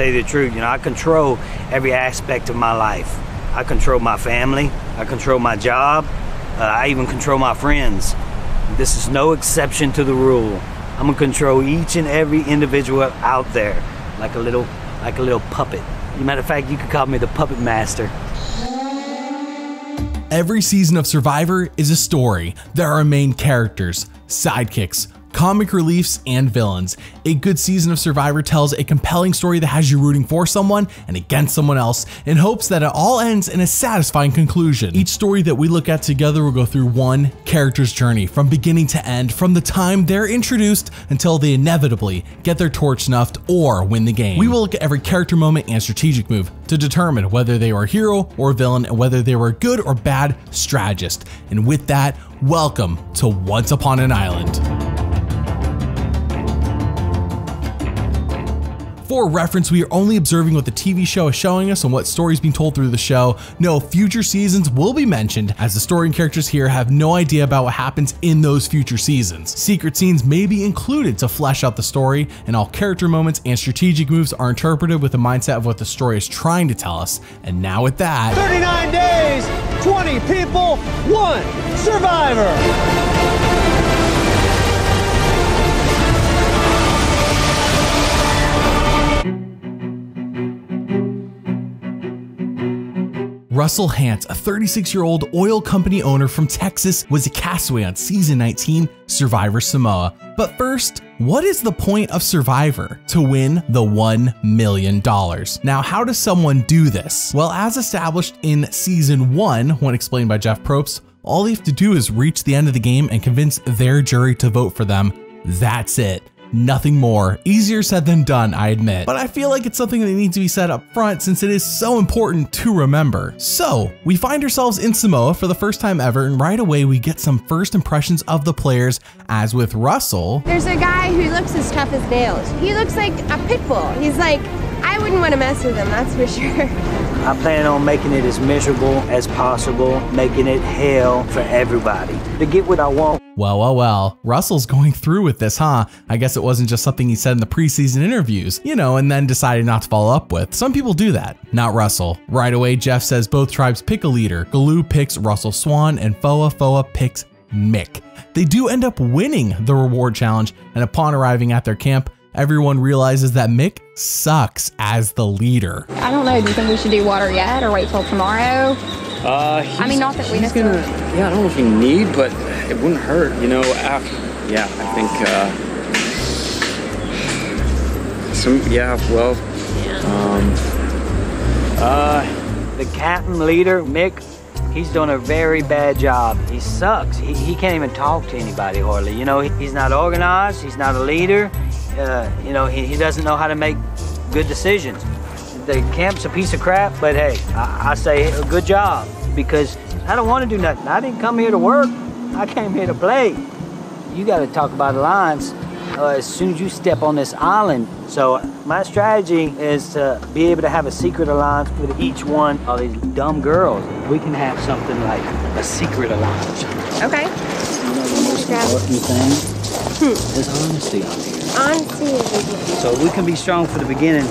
tell you the truth. You know, I control every aspect of my life. I control my family. I control my job. Uh, I even control my friends. This is no exception to the rule. I'm gonna control each and every individual out there, like a little, like a little puppet. As a matter of fact, you could call me the puppet master. Every season of Survivor is a story. There are main characters, sidekicks, comic reliefs, and villains. A good season of Survivor tells a compelling story that has you rooting for someone and against someone else in hopes that it all ends in a satisfying conclusion. Each story that we look at together will go through one character's journey from beginning to end, from the time they're introduced until they inevitably get their torch snuffed or win the game. We will look at every character moment and strategic move to determine whether they are a hero or a villain and whether they were a good or bad strategist. And with that, welcome to Once Upon an Island. For reference, we are only observing what the TV show is showing us and what stories being told through the show. No future seasons will be mentioned, as the story and characters here have no idea about what happens in those future seasons. Secret scenes may be included to flesh out the story, and all character moments and strategic moves are interpreted with the mindset of what the story is trying to tell us. And now with that, 39 days, 20 people, one survivor. Russell Hantz, a 36 year old oil company owner from Texas, was a castaway on season 19 Survivor Samoa. But first, what is the point of Survivor? To win the $1 million. Now, how does someone do this? Well, as established in season 1, when explained by Jeff Probst, all they have to do is reach the end of the game and convince their jury to vote for them. That's it nothing more. Easier said than done, I admit. But I feel like it's something that needs to be said up front since it is so important to remember. So, we find ourselves in Samoa for the first time ever, and right away we get some first impressions of the players, as with Russell. There's a guy who looks as tough as nails. He looks like a pit bull. He's like, I wouldn't want to mess with him, that's for sure. I plan on making it as miserable as possible, making it hell for everybody to get what I want. Well, well, well, Russell's going through with this, huh? I guess it wasn't just something he said in the preseason interviews, you know, and then decided not to follow up with. Some people do that, not Russell. Right away, Jeff says both tribes pick a leader. Galu picks Russell Swan and Foa Foa picks Mick. They do end up winning the reward challenge, and upon arriving at their camp, everyone realizes that Mick sucks as the leader. I don't know. Do you think we should do water yet or wait till tomorrow? Uh, I mean, not that we he's gonna. Yeah, I don't know if you need, but it wouldn't hurt, you know. After, yeah, I think. Uh, some. Yeah. Well. Um. Uh, the captain leader, Mick, he's doing a very bad job. He sucks. He, he can't even talk to anybody hardly. You know, he- he's not organized. He's not a leader. Uh, you know, he, he doesn't know how to make good decisions. The camp's a piece of crap, but hey, I, I say a good job because I don't want to do nothing. I didn't come here to work. I came here to play. You got to talk about alliance uh, as soon as you step on this island. So my strategy is to be able to have a secret alliance with each one of these dumb girls. We can have something like a secret alliance. Okay. You know, the most important thing is honesty on here. Honesty is everything. So we can be strong for the beginning.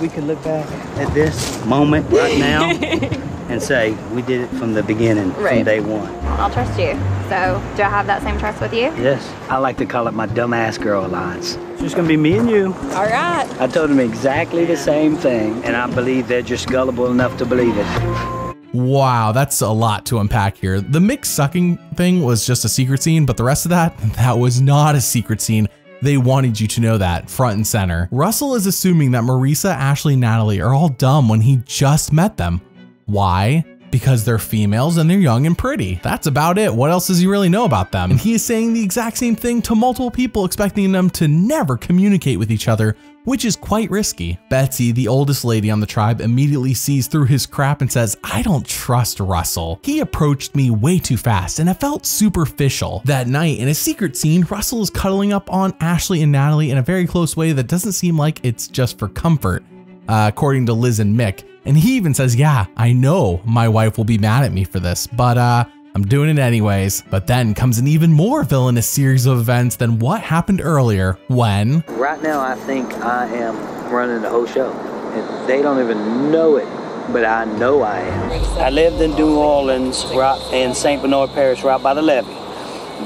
We can look back at this moment right now and say we did it from the beginning, from day one. I'll trust you. So, do I have that same trust with you? Yes, I like to call it my dumbass girl alliance. It's just gonna be me and you. All right. I told them exactly the same thing, and I believe they're just gullible enough to believe it. Wow, that's a lot to unpack here. The Mick sucking thing was just a secret scene, but the rest of that, that was not a secret scene. They wanted you to know that front and center. Russell is assuming that Marisa, Ashley, Natalie are all dumb when he just met them. Why? Because they're females and they're young and pretty. That's about it. What else does he really know about them? And he is saying the exact same thing to multiple people, expecting them to never communicate with each other, which is quite risky. Betsy, the oldest lady on the tribe, immediately sees through his crap and says, I don't trust Russell. He approached me way too fast and it felt superficial. That night, in a secret scene, Russell is cuddling up on Ashley and Natalie in a very close way that doesn't seem like it's just for comfort, uh, according to Liz and Mick. And he even says, Yeah, I know my wife will be mad at me for this, but uh, I'm doing it anyways. But then comes an even more villainous series of events than what happened earlier when Right now, I think I am running the whole show. and they don't even know it, but I know I am. I lived in New Orleans, right in St. Bernard Parish, right by the levee.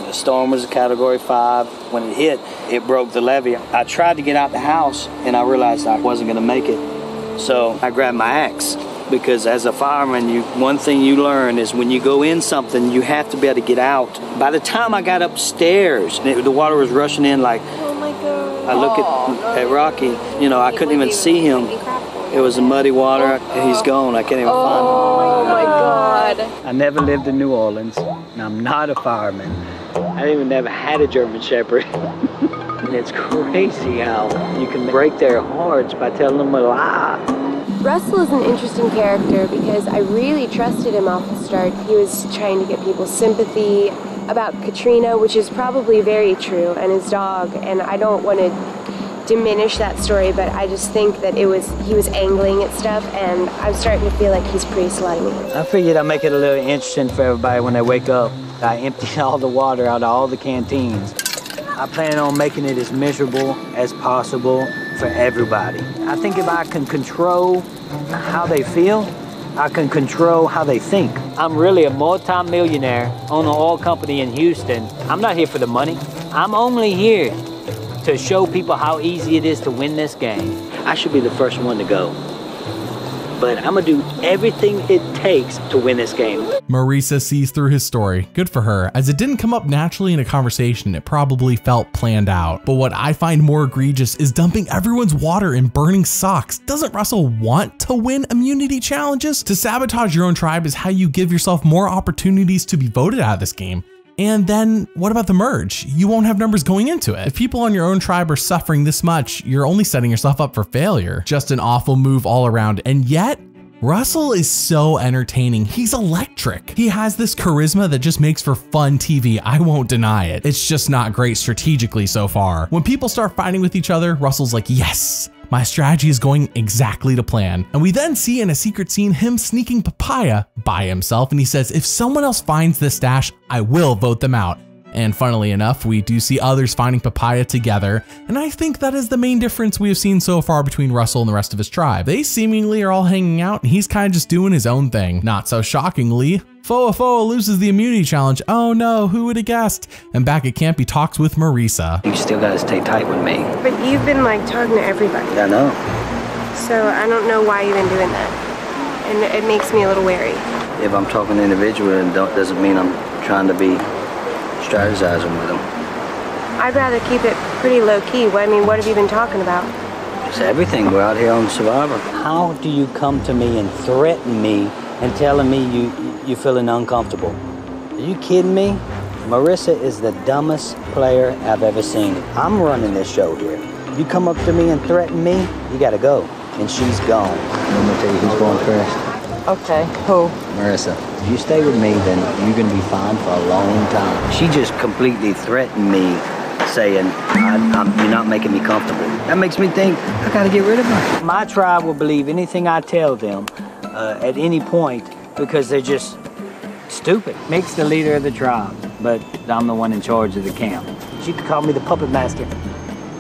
The storm was a category five. When it hit, it broke the levee. I tried to get out the house and I realized I wasn't going to make it. So I grabbed my axe because as a fireman, you one thing you learn is when you go in something, you have to be able to get out. By the time I got upstairs, it, the water was rushing in like. Oh my god. I look at, at Rocky, you know, I couldn't even see him. It was a muddy water. He's gone. I can't even Oh find him. Oh my god. I never lived in New Orleans, and I'm not a fireman. I even never had a German Shepherd. and it's crazy how you can break their hearts by telling them a lie. Russell is an interesting character because I really trusted him off the start. He was trying to get people's sympathy about Katrina, which is probably very true, and his dog. And I don't want to diminish that story, but I just think that it was he was angling at stuff, and I'm starting to feel like he's pretty slimy. I figured I'd make it a little interesting for everybody when they wake up. I emptied all the water out of all the canteens. I plan on making it as miserable as possible for everybody. I think if I can control how they feel, I can control how they think. I'm really a multi-millionaire, own an oil company in Houston. I'm not here for the money. I'm only here to show people how easy it is to win this game. I should be the first one to go. But I'm gonna do everything it takes to win this game. Marisa sees through his story. Good for her. As it didn't come up naturally in a conversation, it probably felt planned out. But what I find more egregious is dumping everyone's water in burning socks. Doesn't Russell want to win immunity challenges? To sabotage your own tribe is how you give yourself more opportunities to be voted out of this game. And then what about the merge? You won't have numbers going into it. If people on your own tribe are suffering this much, you're only setting yourself up for failure. Just an awful move all around. And yet, Russell is so entertaining. He's electric. He has this charisma that just makes for fun TV. I won't deny it. It's just not great strategically so far. When people start fighting with each other, Russell's like, yes, my strategy is going exactly to plan. And we then see in a secret scene him sneaking papaya by himself. And he says, if someone else finds this stash, I will vote them out. And funnily enough, we do see others finding papaya together, and I think that is the main difference we have seen so far between Russell and the rest of his tribe. They seemingly are all hanging out, and he's kind of just doing his own thing. Not so shockingly, Foa Foa loses the immunity challenge. Oh no, who would have guessed? And back at camp, he talks with Marisa. You still gotta stay tight with me. But you've been like talking to everybody, I know. so I don't know why you've been doing that, and it makes me a little wary. If I'm talking individually, it don't, doesn't mean I'm trying to be strategizing with them. I'd rather keep it pretty low key. What I mean, what have you been talking about? It's everything. We're out here on Survivor. How do you come to me and threaten me and telling me you you're feeling uncomfortable? Are you kidding me? Marisa is the dumbest player I've ever seen. I'm running this show here. You come up to me and threaten me, you gotta go. And she's gone. I'm gonna tell you who's going first. Okay, who? Marisa, if you stay with me, then you're gonna be fine for a long time. She just completely threatened me, saying, I'm, I'm, "You're not making me comfortable." That makes me think I gotta get rid of her. My tribe will believe anything I tell them uh, at any point because they're just stupid. Makes the leader of the tribe, but I'm the one in charge of the camp. You can call me the puppet master.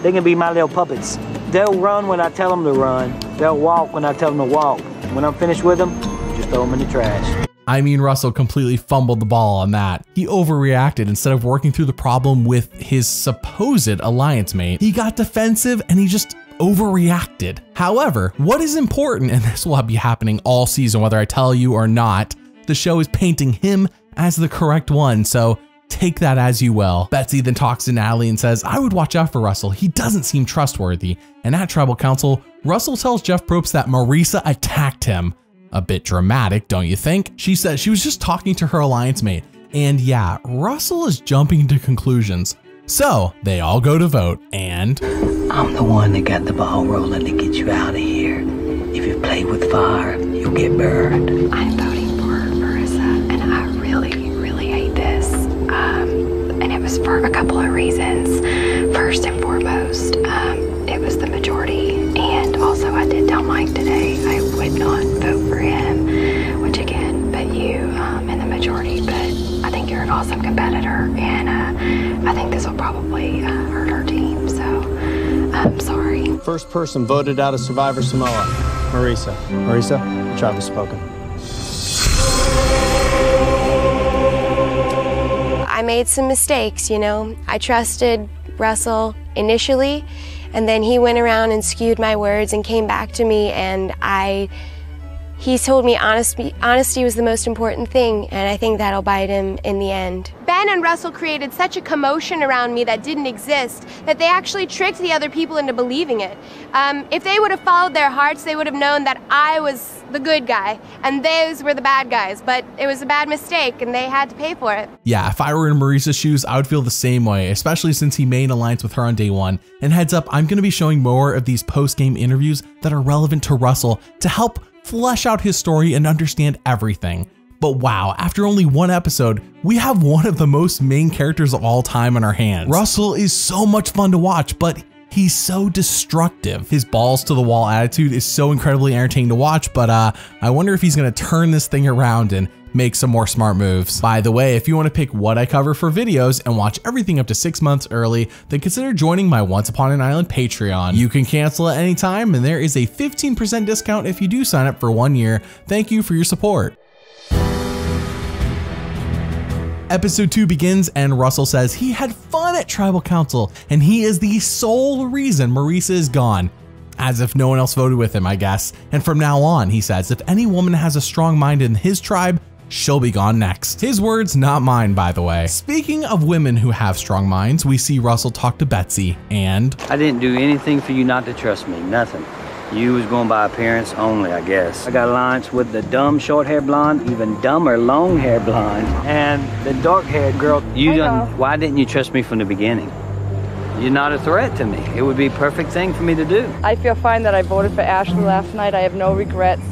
They can be my little puppets. They'll run when I tell them to run. They'll walk when I tell them to walk. When I'm finished with them, just throw in the trash. I mean, Russell completely fumbled the ball on that. He overreacted instead of working through the problem with his supposed alliance mate. He got defensive and he just overreacted. However, what is important, and this will be happening all season, whether I tell you or not, the show is painting him as the correct one. So take that as you will. Betsy then talks to Natalie and says, I would watch out for Russell. He doesn't seem trustworthy. And at Tribal Council, Russell tells Jeff Probst that Marisa attacked him. A bit dramatic, don't you think? She says she was just talking to her alliance mate. And yeah, Russell is jumping to conclusions. So they all go to vote, and I'm the one that got the ball rolling to get you out of here. If you play with fire, you'll get burned. I'm voting for Marisa, and I really, really hate this. Um, and it was for a couple of reasons. First and foremost, um, it was the majority, and also I did tell Mike today I would not vote majority. But I think you're an awesome competitor, and uh, I think this will probably uh, hurt our team. So I'm sorry. First person voted out of Survivor Samoa. Marisa. Marisa, the tribe has spoken. I made some mistakes, you know. I trusted Russell initially, and then he went around and skewed my words and came back to me, and I. He told me honesty, honesty was the most important thing, and I think that'll bite him in the end. Ben and Russell created such a commotion around me that didn't exist that they actually tricked the other people into believing it. Um, if they would have followed their hearts, they would have known that I was the good guy and those were the bad guys. But it was a bad mistake, and they had to pay for it. Yeah, if I were in Marisa's shoes, I would feel the same way, especially since he made an alliance with her on day one. And heads up, I'm going to be showing more of these post game interviews that are relevant to Russell to help flesh out his story and understand everything. But wow, after only one episode, we have one of the most main characters of all time on our hands. Russell is so much fun to watch, but he's so destructive. His balls to the wall attitude is so incredibly entertaining to watch, but uh, I wonder if he's gonna turn this thing around and make some more smart moves. By the way, if you want to pick what I cover for videos and watch everything up to six months early, then consider joining my Once Upon an Island Patreon. You can cancel at any time, and there is a 15% discount if you do sign up for one year. Thank you for your support. Episode 2 begins and Russell says he had fun at tribal council and he is the sole reason Marisa is gone. As if no one else voted with him, I guess. And from now on, he says, if any woman has a strong mind in his tribe, she'll be gone next. His words, not mine, by the way. Speaking of women who have strong minds, we see Russell talk to Betsy and. I didn't do anything for you not to trust me, nothing. You was going by appearance only, I guess. I got alliance with the dumb short hair blonde, even dumber long hair blonde, and the dark haired girl. You done, why didn't you trust me from the beginning? You're not a threat to me. It would be a perfect thing for me to do. I feel fine that I voted for Ashley last night. I have no regrets.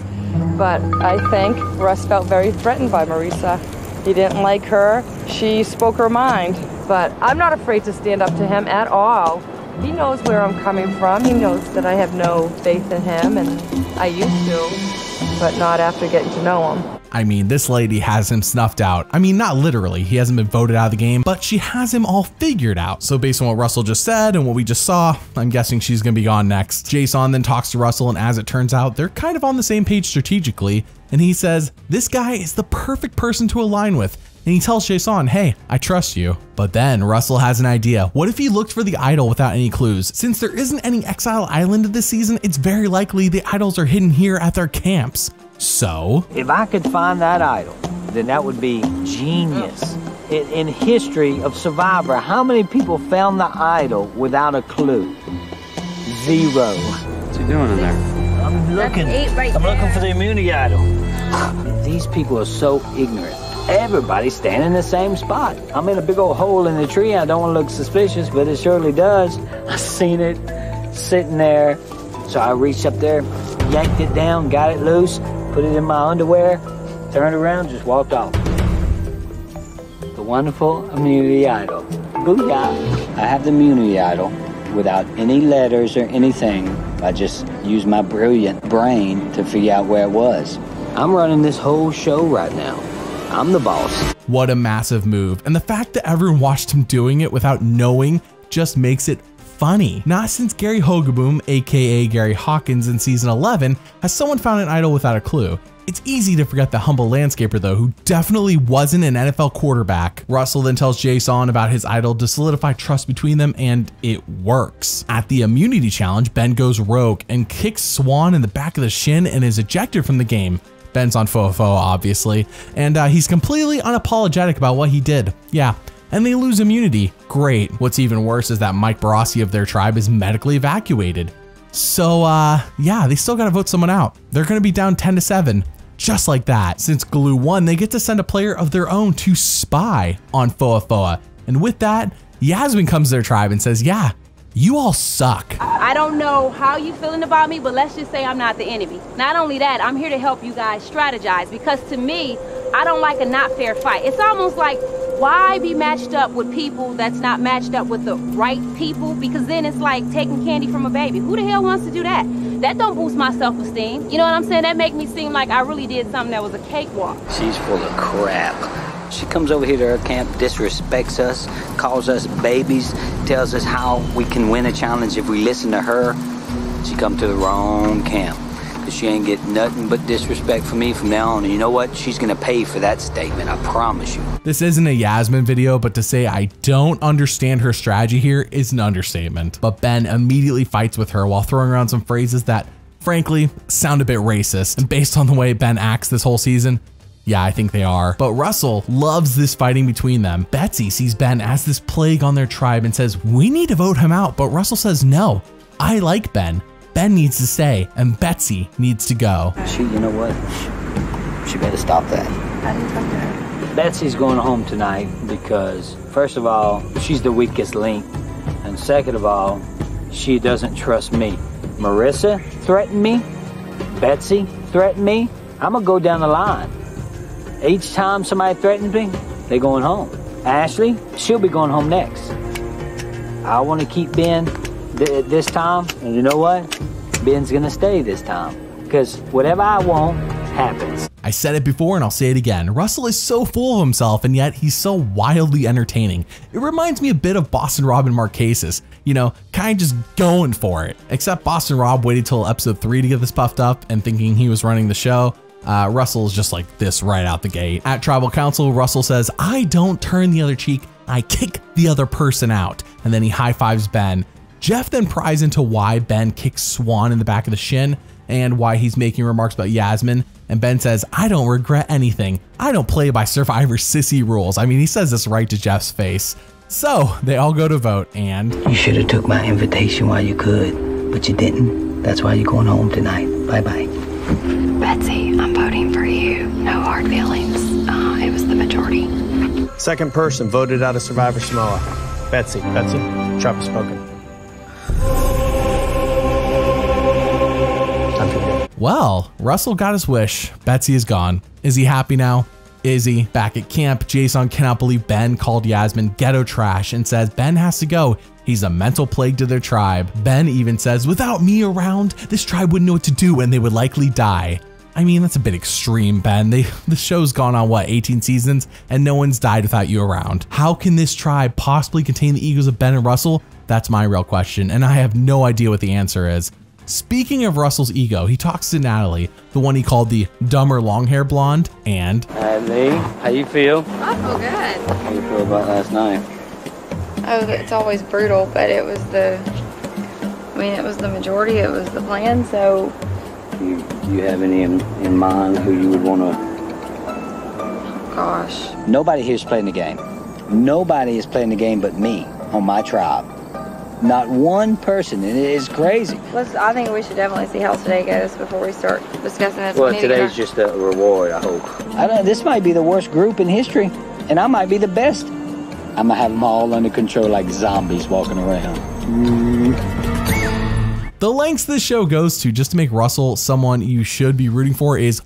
But I think Russ felt very threatened by Marisa. He didn't like her. She spoke her mind. But I'm not afraid to stand up to him at all. He knows where I'm coming from. He knows that I have no faith in him, and I used to, but not after getting to know him. I mean, this lady has him snuffed out. I mean, not literally, he hasn't been voted out of the game, but she has him all figured out. So, based on what Russell just said and what we just saw, I'm guessing she's gonna be gone next. Jason then talks to Russell, and as it turns out, they're kind of on the same page strategically. And he says, This guy is the perfect person to align with and he tells Jason, hey, I trust you. But then Russell has an idea. What if he looked for the idol without any clues? Since there isn't any Exile Island this season, it's very likely the idols are hidden here at their camps. So, If I could find that idol, then that would be genius. In, in history of Survivor, how many people found the idol without a clue? Zero. What's he doing in there? I'm looking. I'm looking for the immunity idol. These people are so ignorant. Everybody's standing in the same spot. I'm in a big old hole in the tree. I don't want to look suspicious, but it surely does. I seen it sitting there. So I reached up there, yanked it down, got it loose, put it in my underwear, turned around, just walked off. The wonderful immunity idol. Booyah! I have the immunity idol without any letters or anything. I just used my brilliant brain to figure out where it was. I'm running this whole show right now. I'm the boss. what a massive move. And the fact that everyone watched him doing it without knowing just makes it funny. Not since Gary Hogeboom, aka Gary Hawkins in season 11, has someone found an idol without a clue. It's easy to forget the humble landscaper though, who definitely wasn't an NFL quarterback. Russell then tells Jason about his idol to solidify trust between them, and it works. At the immunity challenge, Ben goes rogue and kicks Swan in the back of the shin and is ejected from the game. Ben's on Foa, obviously, and uh, he's completely unapologetic about what he did. Yeah, and they lose immunity. Great. What's even worse is that Mike Borassi of their tribe is medically evacuated. So, uh, yeah, they still gotta vote someone out. They're gonna be down 10 to 7. Just like that. Since Galu won, they get to send a player of their own to spy on Foa Foa. And with that, Yasmin comes to their tribe and says, Yeah, you all suck. I don't know how you feeling about me, but let's just say I'm not the enemy. Not only that, I'm here to help you guys strategize because to me, I don't like a not fair fight. It's almost like why be matched up with people that's not matched up with the right people because then it's like taking candy from a baby. Who the hell wants to do that? That don't boost my self-esteem. You know what I'm saying? That make me seem like I really did something that was a cakewalk. She's full of crap. She comes over here to our camp, disrespects us, calls us babies, tells us how we can win a challenge if we listen to her. She come to the wrong camp. Cause she ain't get nothing but disrespect from me from now on. And you know what? She's gonna pay for that statement. I promise you. This isn't a Yasmin video, but to say I don't understand her strategy here is an understatement. But Ben immediately fights with her while throwing around some phrases that, frankly, sound a bit racist. And based on the way Ben acts this whole season, yeah, I think they are. But Russell loves this fighting between them. Betsy sees Ben as this plague on their tribe and says, We need to vote him out. But Russell says, No, I like Ben. Ben needs to stay, and Betsy needs to go. She, you know what? She, better stop that. I didn't her. Betsy's going home tonight because, first of all, she's the weakest link. And second of all, she doesn't trust me. Marisa threatened me. Betsy threatened me. I'm going to go down the line. Each time somebody threatens me, they're going home. Ashley, she'll be going home next. I want to keep Ben th- this time, and you know what? Ben's going to stay this time. Because whatever I want happens. I said it before and I'll say it again. Russell is so full of himself and yet he's so wildly entertaining. It reminds me a bit of Boston Rob and Marquesas, you know, kind of just going for it. Except Boston Rob waited till episode 3 to get this puffed up and thinking he was running the show. Uh, Russell is just like this right out the gate. At Tribal Council, Russell says, I don't turn the other cheek, I kick the other person out. And then he high fives Ben. Jeff then pries into why Ben kicks Swan in the back of the shin and why he's making remarks about Yasmin. And Ben says, I don't regret anything. I don't play by Survivor sissy rules. I mean, he says this right to Jeff's face. So they all go to vote and You should have took my invitation while you could, but you didn't. That's why you're going home tonight. Bye bye. Betsy, hard feelings. Uh, it was the majority. Second person voted out of Survivor Samoa. Betsy. Betsy, Trump has spoken. Time for you. Well, Russell got his wish. Betsy is gone. Is he happy now? Is he? Back at camp, Jason cannot believe Ben called Yasmin ghetto trash and says Ben has to go. He's a mental plague to their tribe. Ben even says, without me around, this tribe wouldn't know what to do and they would likely die. I mean, that's a bit extreme, Ben. They, the show's gone on, what, 18 seasons, and no one's died without you around. How can this tribe possibly contain the egos of Ben and Russell? That's my real question, and I have no idea what the answer is. Speaking of Russell's ego, he talks to Natalie, the one he called the dumber long hair blonde, and Hey, Lee, how you feel? I feel good. How you feel about last night? Oh, it's always brutal, but it was the. I mean, it was the majority. It was the plan. So You, you have any in, in mind who you would want to? gosh, Nobody here's playing the game. Nobody is playing the game but me on my tribe. Not one person, and it is crazy. let's. I think we should definitely see how today goes before we start discussing this. Well, We to today's just a reward, I hope. I don't. This might be the worst group in history, and I might be the best. I'm gonna have them all under control like zombies walking around. Mm-hmm. The lengths this show goes to just to make Russell someone you should be rooting for is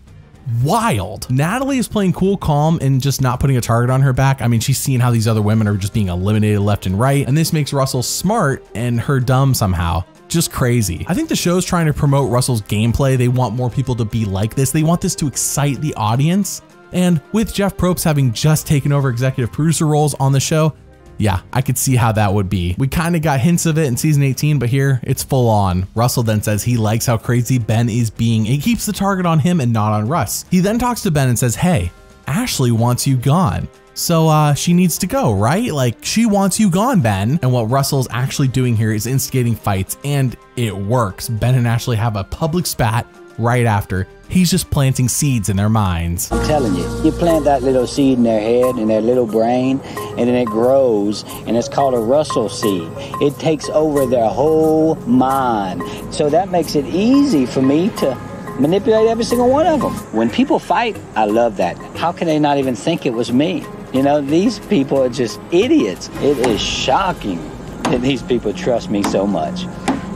wild. Natalie is playing cool, calm, and just not putting a target on her back. I mean, she's seeing how these other women are just being eliminated left and right, and this makes Russell smart and her dumb somehow. Just crazy. I think the show's trying to promote Russell's gameplay. They want more people to be like this. They want this to excite the audience. And with Jeff Probst having just taken over executive producer roles on the show, yeah, I could see how that would be. We kind of got hints of it in season 18, but here it's full on. Russell then says he likes how crazy Ben is being. It keeps the target on him and not on Russ. He then talks to Ben and says, Hey, Ashley wants you gone. So uh, she needs to go, right? Like she wants you gone, Ben. And what Russell's actually doing here is instigating fights, and it works. Ben and Ashley have a public spat right after. He's just planting seeds in their minds. I'm telling you, you plant that little seed in their head, in their little brain, and then it grows, and it's called a Russell seed. It takes over their whole mind. So that makes it easy for me to manipulate every single one of them. When people fight, I love that. How can they not even think it was me? You know, these people are just idiots. It is shocking that these people trust me so much.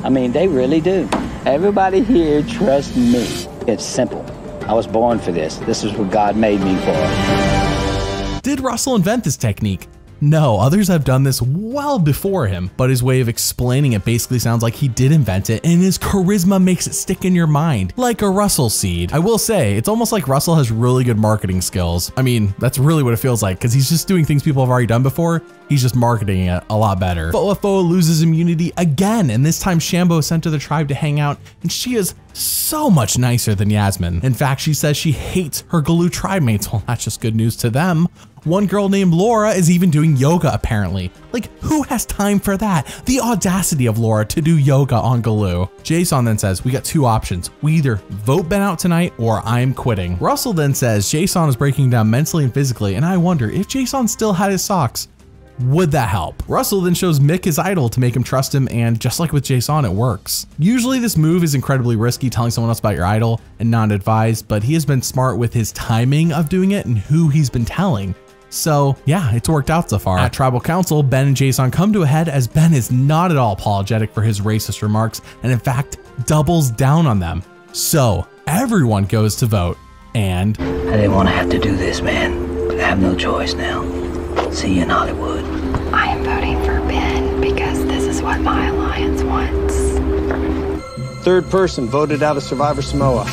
I mean, they really do. Everybody here trusts me. It's simple. I was born for this. This is what God made me for. Did Russell invent this technique? No, others have done this well before him, but his way of explaining it basically sounds like he did invent it and his charisma makes it stick in your mind, like a Russell seed. I will say, it's almost like Russell has really good marketing skills. I mean, that's really what it feels like because he's just doing things people have already done before. He's just marketing it a lot better. Foa loses immunity again, and this time Shambo is sent to the tribe to hang out, and she is so much nicer than Yasmin. In fact, she says she hates her Galu tribe mates. Well, that's just good news to them. One girl named Laura is even doing yoga apparently. Like who has time for that? The audacity of Laura to do yoga on Galu. Jason then says, we got two options. We either vote Ben out tonight or I'm quitting. Russell then says Jason is breaking down mentally and physically and I wonder if Jason still had his socks, would that help? Russell then shows Mick his idol to make him trust him, and just like with Jason, it works. Usually, this move is incredibly risky, telling someone else about your idol and not advised, but he has been smart with his timing of doing it and who he's been telling. So yeah, it's worked out so far. At Tribal Council, Ben and Jason come to a head as Ben is not at all apologetic for his racist remarks and in fact doubles down on them. So everyone goes to vote and I didn't want to have to do this, man, but I have no choice now. See you in Hollywood. I am voting for Ben because this is what my alliance wants. Third person voted out of Survivor Samoa.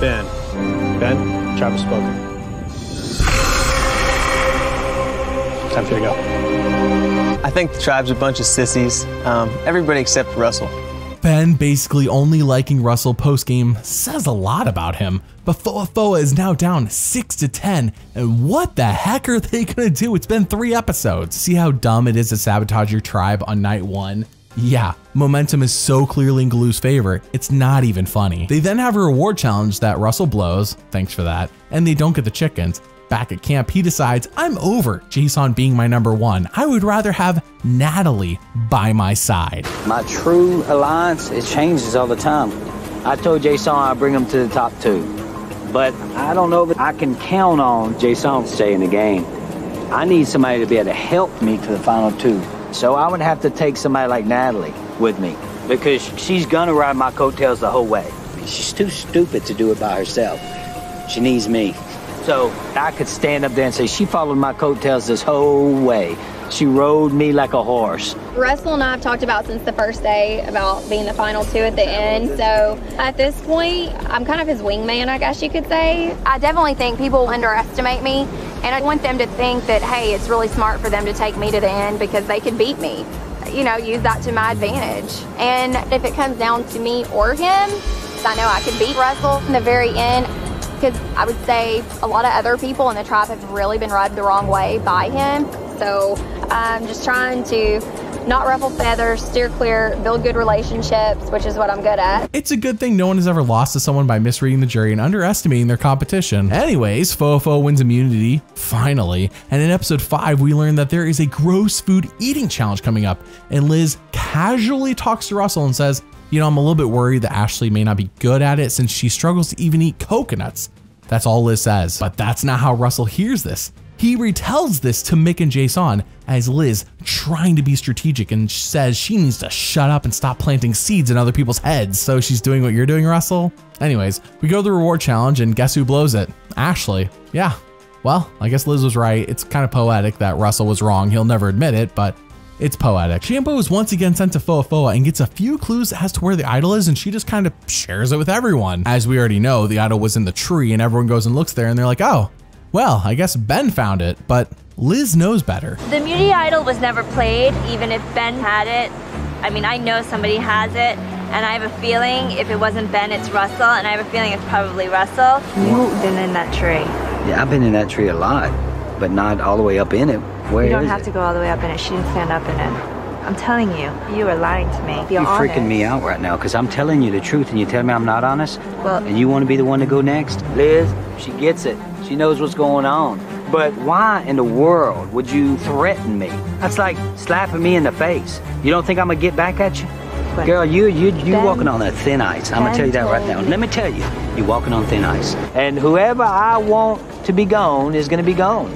Ben. Ben, Travis has spoken. Time for you to go. I think the tribe's a bunch of sissies. Um, everybody except Russell. Ben basically only liking Russell post game says a lot about him. But Foa Foa is now down 6 to 10. And what the heck are they gonna do? It's been three episodes. See how dumb it is to sabotage your tribe on night one? Yeah, momentum is so clearly in Galu's favor, it's not even funny. They then have a reward challenge that Russell blows, thanks for that, and they don't get the chickens. Back at camp, he decides, I'm over Jason being my number one. I would rather have Natalie by my side. My true alliance, it changes all the time. I told Jason I'd bring him to the top two. But I don't know if I can count on Jason to stay in the game. I need somebody to be able to help me to the final two. So I would have to take somebody like Natalie with me because she's gonna ride my coattails the whole way. She's too stupid to do it by herself. She needs me. So I could stand up there and say, she followed my coattails this whole way. She rode me like a horse. Russell and I have talked about since the first day about being the final two at the end. So at this point, I'm kind of his wingman, I guess you could say. I definitely think people underestimate me, and I want them to think that, hey, it's really smart for them to take me to the end because they can beat me. You know, use that to my advantage. And if it comes down to me or him, I know I can beat Russell in the very end because I would say a lot of other people in the tribe have really been rubbed the wrong way by him. So I'm just trying to not ruffle feathers, steer clear, build good relationships, which is what I'm good at. It's a good thing no one has ever lost to someone by misreading the jury and underestimating their competition. Anyways, Fofo wins immunity, finally, and in episode 5 we learn that there is a gross food eating challenge coming up, and Liz casually talks to Russell and says, you know, I'm a little bit worried that Ashley may not be good at it since she struggles to even eat coconuts. That's all Liz says. But that's not how Russell hears this. He retells this to Mick and Jason as Liz, trying to be strategic, and says she needs to shut up and stop planting seeds in other people's heads. So she's doing what you're doing, Russell? Anyways, we go to the reward challenge, and guess who blows it? Ashley. Yeah. Well, I guess Liz was right. It's kind of poetic that Russell was wrong. He'll never admit it, but it's poetic. Shambo is once again sent to Foa Foa and gets a few clues as to where the idol is and she just kind of shares it with everyone. As we already know, the idol was in the tree and everyone goes and looks there and they're like, oh, well, I guess Ben found it, but Liz knows better. The Immunity Idol was never played, even if Ben had it. I mean, I know somebody has it, and I have a feeling if it wasn't Ben, it's Russell, and I have a feeling it's probably Russell. You've been in that tree. Yeah, I've been in that tree a lot, but not all the way up in it. Where you don't is have it? to go all the way up in it. She didn't stand up in it. I'm telling you, you are lying to me. Be You're honest. freaking me out right now because I'm telling you the truth and you tell me I'm not honest? Well- and you want to be the one to go next? Liz, she gets it. She knows what's going on. But why in the world would you threaten me? That's like slapping me in the face. You don't think I'm going to get back at you? But Girl, you you you Ben- walking on that thin ice. I'm gonna tell you that right now. Let me tell you, you're walking on thin ice. And whoever I want to be gone is gonna be gone.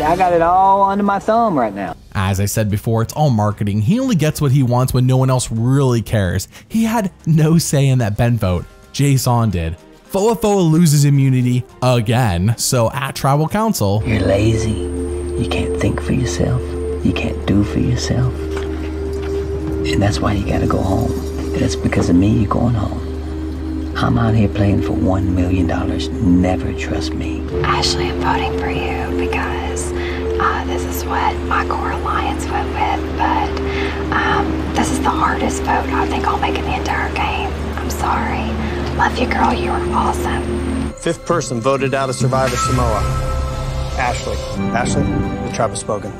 I got it all under my thumb right now. As I said before, it's all marketing. He only gets what he wants when no one else really cares. He had no say in that Ben vote. Jason did. Foa Foa loses immunity again, so at Tribal Council, You're lazy. You can't think for yourself. You can't do for yourself. And that's why you gotta go home. And it's because of me you're going home. I'm out here playing for one million dollars. Never trust me. Ashley, I'm voting for you because uh, this is what my core alliance went with, but um, this is the hardest vote I think I'll make in the entire game. I'm sorry. Love you, girl. You are awesome. Fifth person voted out of Survivor Samoa. Ashley. Ashley, the tribe has spoken.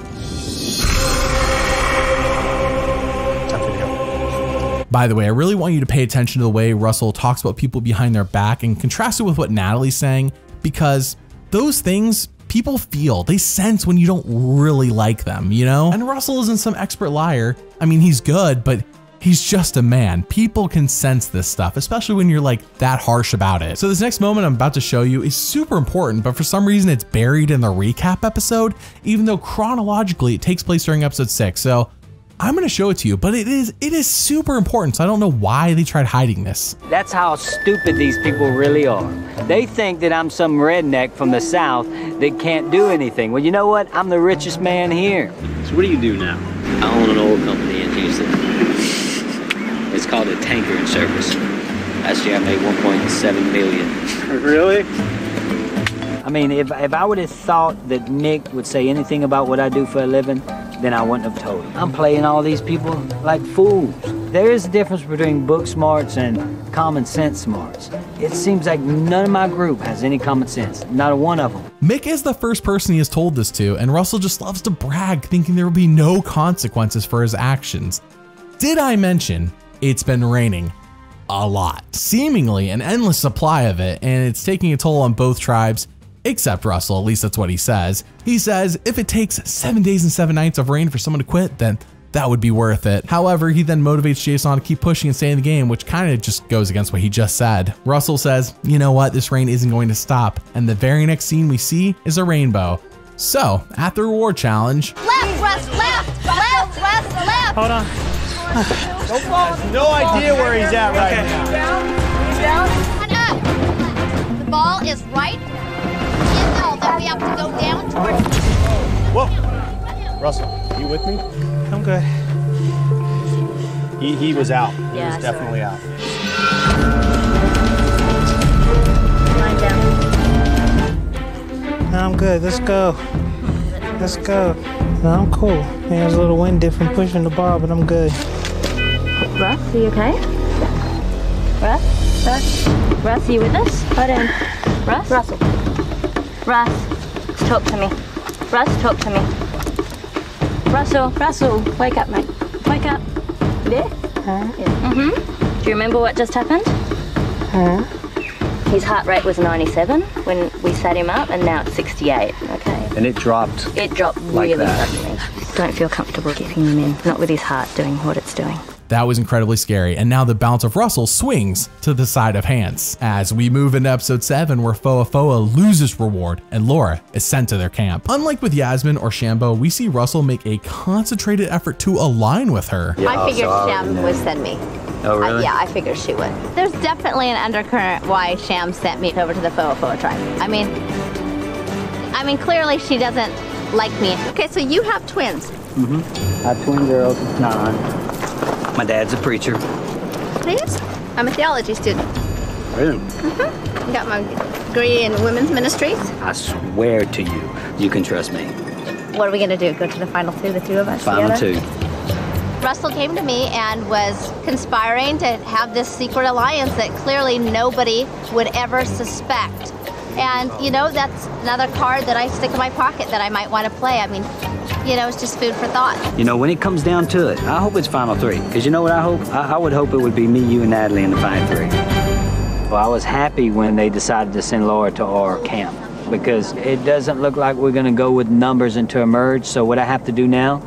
By the way, I really want you to pay attention to the way Russell talks about people behind their back and contrast it with what Natalie's saying because those things people feel, they sense when you don't really like them, you know? And Russell isn't some expert liar. I mean, he's good, but he's just a man. People can sense this stuff, especially when you're like that harsh about it. So this next moment I'm about to show you is super important, but for some reason it's buried in the recap episode, even though chronologically it takes place during episode six. So I'm gonna show it to you, but it is it is super important. So I don't know why they tried hiding this. That's how stupid these people really are. They think that I'm some redneck from the South that can't do anything. Well, you know what? I'm the richest man here. So what do you do now? I own an oil company in Houston. It's called a tanker and service. Last year I made 1.7 million. Really? I mean, if, if I would have thought that Mick would say anything about what I do for a living, then I wouldn't have told him. I'm playing all these people like fools. There is a difference between book smarts and common sense smarts. It seems like none of my group has any common sense, not a one of them. Mick is the first person he has told this to, and Russell just loves to brag, thinking there will be no consequences for his actions. Did I mention it's been raining? A lot. Seemingly an endless supply of it, and it's taking a toll on both tribes, except Russell, at least that's what he says. He says if it takes seven days and seven nights of rain for someone to quit, then that would be worth it. However, he then motivates Jason to keep pushing and stay in the game, which kind of just goes against what he just said. Russell says, you know what, this rain isn't going to stop, and the very next scene we see is a rainbow. So, at the reward challenge, Left, Russ, left, left, Russ, left. Hold on. no idea where he's at right now. Down, and up. The ball is right in the that we to go down towards. Whoa. Russell, you with me? I'm good. He, he was out. He Yeah, was sorry. definitely out. Line down. I'm good. Let's go. Let's go. No, I'm cool. Man, there's a little wind different pushing the ball, but I'm good. Russ, are you okay? Russ? Russ? Russ, are you with us? Hold in. Russ? Russell. Russ, talk to me. Russ, talk to me. Russell, Russell, wake up, mate. Wake up. There? Huh? Yeah. Mm-hmm. Do you remember what just happened? Huh? His heart rate was 97 when we sat him up, and now it's 68. Okay. And it dropped. It dropped Like really that. suddenly. Don't feel comfortable getting him in, not with his heart doing what it's doing. That was incredibly scary, and now the balance of Russell swings to the side of Hantz. As we move into episode 7, where Foa Foa loses reward and Laura is sent to their camp. Unlike with Yasmin or Shambo, we see Russell make a concentrated effort to align with her. I figured Sham would send me. Oh, I- yeah, I figured she would. There's definitely an undercurrent why Sham sent me over to the Foa Foa tribe. I mean, I mean, clearly she doesn't like me. Okay, so you have twins. Mm-hmm. I have twin girls, nine. My dad's a preacher. Please? I'm a theology student. Really? Mm-hmm. Got my degree in women's ministries. I swear to you, you can trust me. What are we gonna do? Go to the final two, the two of us Final together? two. Russell came to me and was conspiring to have this secret alliance that clearly nobody would ever suspect. And, you know, that's another card that I stick in my pocket that I might want to play. I mean, you know, it's just food for thought. You know, when it comes down to it, I hope it's final three. Because you know what I hope? I, I would hope it would be me, you, and Natalie in the final three. Well, I was happy when they decided to send Laura to our camp because it doesn't look like we're going to go with numbers into a merge. So what I have to do now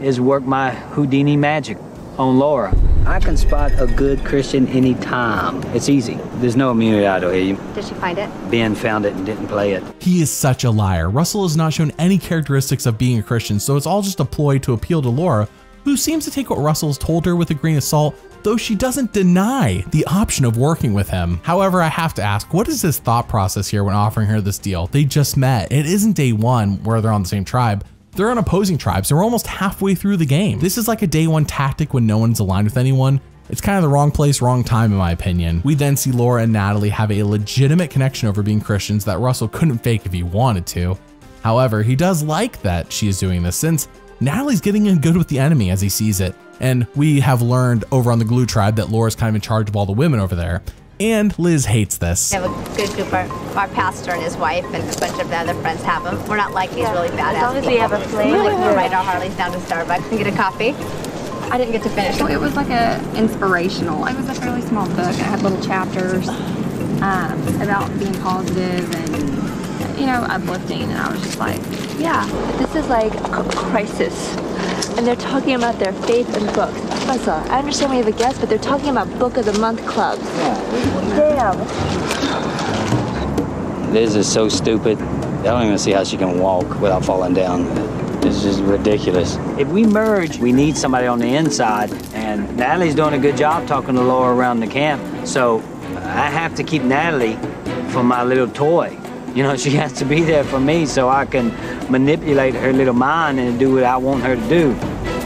is work my Houdini magic on Laura. I can spot a good Christian anytime. It's easy. There's no immunity out here. Did she find it? Ben found it and didn't play it. He is such a liar. Russell has not shown any characteristics of being a Christian, so it's all just a ploy to appeal to Laura, who seems to take what Russell has told her with a grain of salt, though she doesn't deny the option of working with him. However, I have to ask, what is his thought process here when offering her this deal? They just met. It isn't day one where they're on the same tribe. They're on opposing tribes and we're almost halfway through the game. This is like a day one tactic when no one's aligned with anyone. It's kind of the wrong place, wrong time, in my opinion. We then see Laura and Natalie have a legitimate connection over being Christians that Russell couldn't fake if he wanted to. However, he does like that she is doing this since Natalie's getting in good with the enemy as he sees it. And we have learned over on the Galu tribe that Laura's kind of in charge of all the women over there. And Liz hates this. We have a good group. Our, our pastor and his wife and a bunch of the other friends have them. We're not like these really badass as long as we have a flame. We like to ride our Harleys down to Starbucks and get a coffee. I didn't get to finish. So it was like a inspirational. It was a fairly small book. It had little chapters um, about being positive and you know uplifting. And I was just like, Yeah, this is like a crisis. And they're talking about their faith and books. Russell, I understand we have a guest, but they're talking about Book of the Month clubs. Yeah. Damn. Liz is so stupid. I don't even see how she can walk without falling down. This is ridiculous. If we merge, we need somebody on the inside, and Natalie's doing a good job talking to Laura around the camp. So I have to keep Natalie for my little toy. You know, she has to be there for me so I can manipulate her little mind and do what I want her to do.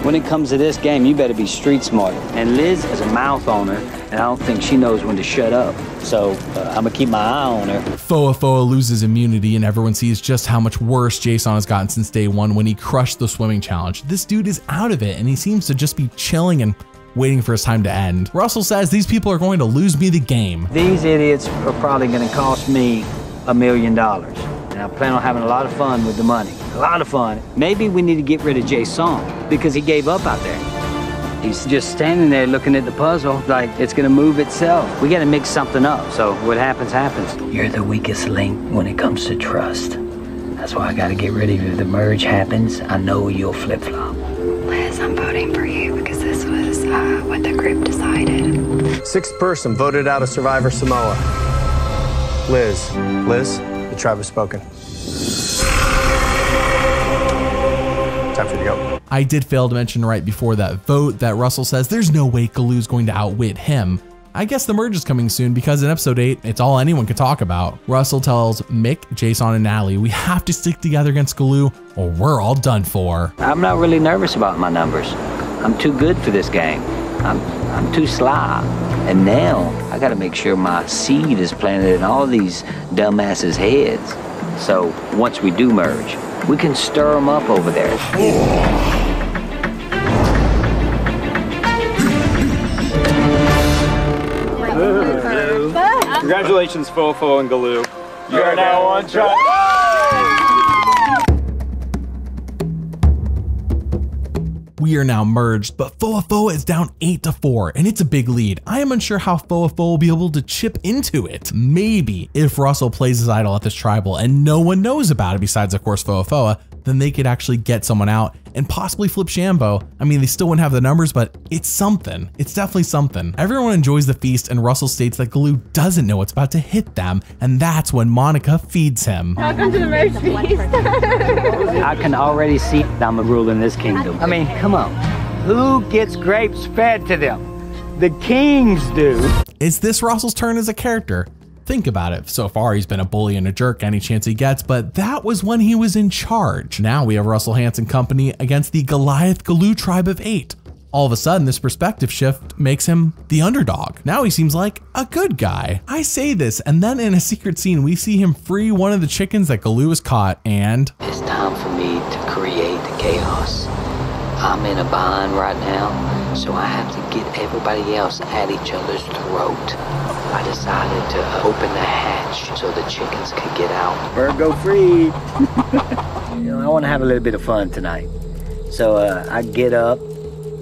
When it comes to this game, you better be street smart. And Liz has a mouth on her, and I don't think she knows when to shut up. So uh, I'm gonna keep my eye on her. Foa Foa loses immunity, and everyone sees just how much worse Jason has gotten since day one when he crushed the swimming challenge. This dude is out of it, and he seems to just be chilling and waiting for his time to end. Russell says these people are going to lose me the game. These idiots are probably gonna cost me a million dollars. And I plan on having a lot of fun with the money. A lot of fun. Maybe we need to get rid of Jason because he gave up out there. He's just standing there looking at the puzzle like it's gonna move itself. We gotta mix something up. So what happens, happens. You're the weakest link when it comes to trust. That's why I gotta get rid of you. If the merge happens, I know you'll flip flop. Liz, I'm voting for you because this was uh, what the group decided. Sixth person voted out of Survivor Samoa. Liz. Liz, the tribe has spoken. Time for you to go. I did fail to mention right before that vote that Russell says there's no way Galu's going to outwit him. I guess the merge is coming soon because in episode 8, it's all anyone can talk about. Russell tells Mick, Jason, and Natalie, we have to stick together against Galu or we're all done for. I'm not really nervous about my numbers. I'm too good for this game. I'm, I'm too sly. And now I gotta make sure my seed is planted in all these dumbasses' heads. So once we do merge, we can stir them up over there. Congratulations, Foa Foa and Galu. You are now on track. We are now merged, but Foa Foa is down 8 to 4, and it's a big lead. I am unsure how Foa Foa will be able to chip into it. Maybe if Russell plays his idol at this tribal and no one knows about it besides, of course, Foa Foa, then they could actually get someone out and possibly flip Shambo. I mean, they still wouldn't have the numbers, but it's something. It's definitely something. Everyone enjoys the feast, and Russell states that Galu doesn't know what's about to hit them, and that's when Monica feeds him. Welcome to the merge feast. I can already see that I'm the ruler in this kingdom. I mean, come on. Who gets grapes fed to them? The kings do. Is this Russell's turn as a character? Think about it. So far, he's been a bully and a jerk any chance he gets, but that was when he was in charge. Now we have Russell Hanson Company against the Goliath Galu tribe of eight. All of a sudden, this perspective shift makes him the underdog. Now he seems like a good guy. I say this, and then in a secret scene, we see him free one of the chickens that Galu has caught, and It's time for me to create the chaos. I'm in a bind right now, so I have to get everybody else at each other's throat. I decided to open the hatch so the chickens could get out. Bird go free. you know, I want to have a little bit of fun tonight. So uh, I get up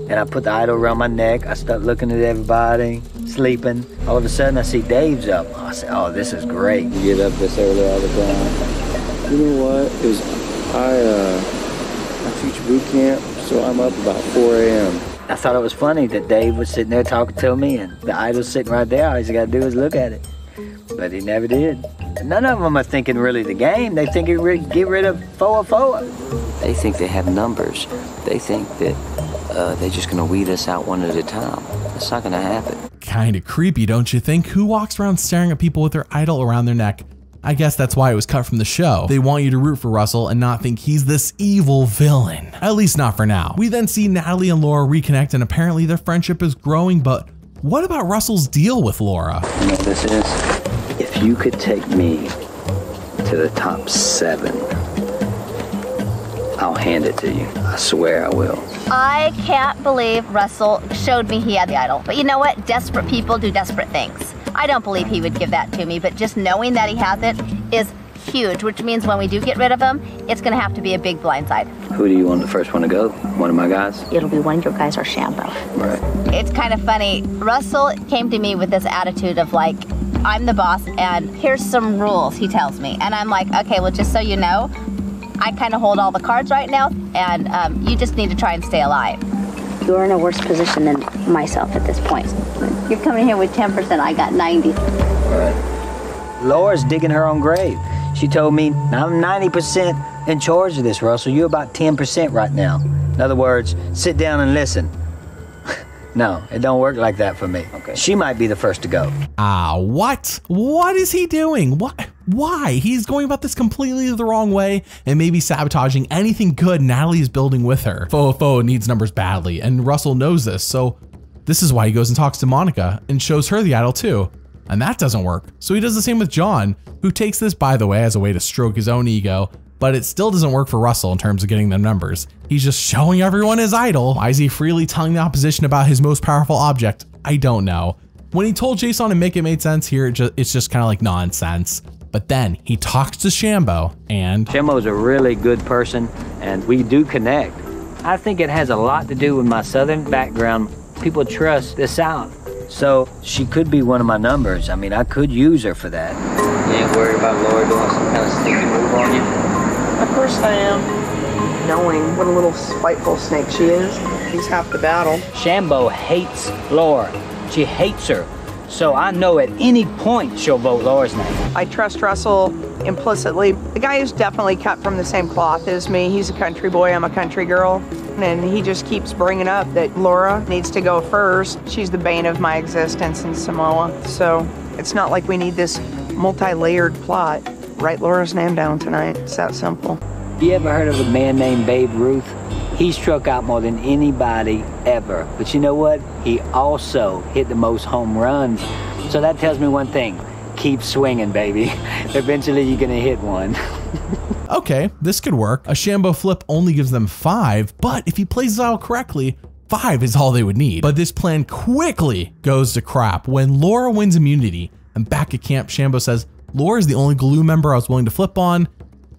and I put the idol around my neck. I start looking at everybody, sleeping. All of a sudden, I see Dave's up. I say, "Oh, this is great." You get up this early all the time. You know what? It was I uh I teach boot camp, so I'm up about 4 a.m. I thought it was funny that Dave was sitting there talking to me, and the idol's sitting right there. All he's got to do is look at it. But he never did. None of them are thinking really the game. They think it re- get rid of Foa Foa. They think they have numbers. They think that uh, they're just going to weed us out one at a time. It's not gonna happen. Kinda creepy, don't you think? Who walks around staring at people with their idol around their neck? I guess that's why it was cut from the show. They want you to root for Russell and not think he's this evil villain. At least not for now. We then see Natalie and Laura reconnect and apparently their friendship is growing, but what about Russell's deal with Laura? You know what this is? If you could take me to the top seven, I'll hand it to you. I swear I will. I can't believe Russell showed me he had the idol. But you know what? Desperate people do desperate things. I don't believe he would give that to me, but just knowing that he has it is huge, which means when we do get rid of him, it's going to have to be a big blindside. Who do you want the first one to go? One of my guys? It'll be one of your guys or Shambo. Right. It's kind of funny. Russell came to me with this attitude of like, I'm the boss and here's some rules, he tells me. And I'm like, okay, well, just so you know, I kind of hold all the cards right now and um, you just need to try and stay alive. You're in a worse position than myself at this point. You're coming here with 10%, I got 90. Laura's digging her own grave. She told me, I'm 90% in charge of this, Russell. You're about 10% right now. In other words, sit down and listen. No, it don't work like that for me. Okay. She might be the first to go. Ah, what? What is he doing? What? Why? He's going about this completely the wrong way and maybe sabotaging anything good Natalie is building with her. Foa Foa needs numbers badly, and Russell knows this, so this is why he goes and talks to Monica and shows her the idol too. And that doesn't work. So he does the same with John, who takes this, by the way, as a way to stroke his own ego, but it still doesn't work for Russell in terms of getting them numbers. He's just showing everyone his idol. Why is he freely telling the opposition about his most powerful object? I don't know. When he told Jason to make it made sense here, it just, it's just kind of like nonsense. But then he talks to Shambo and Shambo's a really good person and we do connect. I think it has a lot to do with my southern background. People trust the South. So she could be one of my numbers. I mean, I could use her for that. You ain't worried about Laura doing some kind of sneaky move on you? Of course I am. Knowing what a little spiteful snake she is, he's half the battle. Shambo hates Laura. She hates her. So I know at any point she'll vote Laura's name. I trust Russell implicitly. The guy is definitely cut from the same cloth as me. He's a country boy, I'm a country girl. And he just keeps bringing up that Laura needs to go first. She's the bane of my existence in Samoa. So it's not like we need this multi layered plot. Write Laura's name down tonight. It's that simple. You ever heard of a man named Babe Ruth? He struck out more than anybody ever. But you know what? He also hit the most home runs. So that tells me one thing keep swinging, baby. Eventually, you're going to hit one. okay, this could work. A Shambo flip only gives them five, but if he plays it out correctly, five is all they would need. But this plan quickly goes to crap when Laura wins immunity. And back at camp, Shambo says, Laura is the only Galu member I was willing to flip on.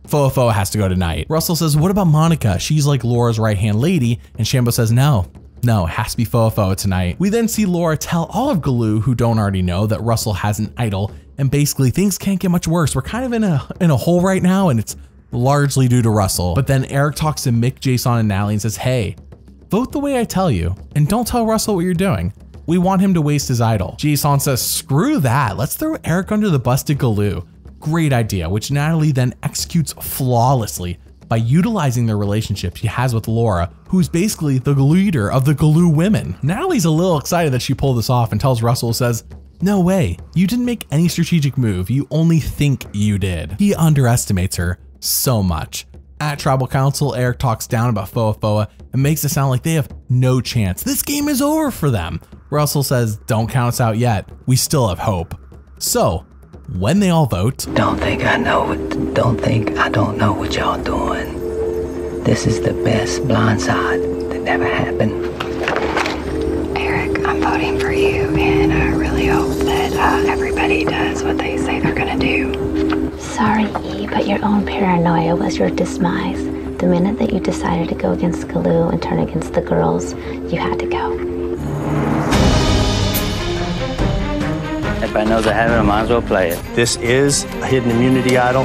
Foa Foa has to go tonight. Russell says, what about Monica? She's like Laura's right hand lady. And Shambo says, no, no, it has to be Foa Foa tonight. We then see Laura tell all of Galu, who don't already know, that Russell has an idol, and basically things can't get much worse. We're kind of in a in a hole right now, and it's largely due to Russell. But then Eric talks to Mick, Jason, and Natalie and says, hey, vote the way I tell you, and don't tell Russell what you're doing. We want him to waste his idol. Jason says, screw that, let's throw Eric under the bus to Galu. Great idea, which Natalie then executes flawlessly by utilizing the relationship she has with Laura, who's basically the leader of the Galu women. Natalie's a little excited that she pulled this off and tells Russell, says, no way, you didn't make any strategic move, you only think you did. He underestimates her so much. At Tribal Council, Eric talks down about Foa Foa and makes it sound like they have no chance. This game is over for them. Russell says, don't count us out yet, we still have hope. So, when they all vote, Don't think I know what, don't think I don't know what y'all doing. This is the best blindside that ever happened. Eric, I'm voting for you, and I really hope that uh, everybody does what they say they're gonna do. Sorry, E, but your own paranoia was your demise. The minute that you decided to go against Galu and turn against the girls, you had to go. Knows I have it, I might as well play it. This is a hidden immunity idol.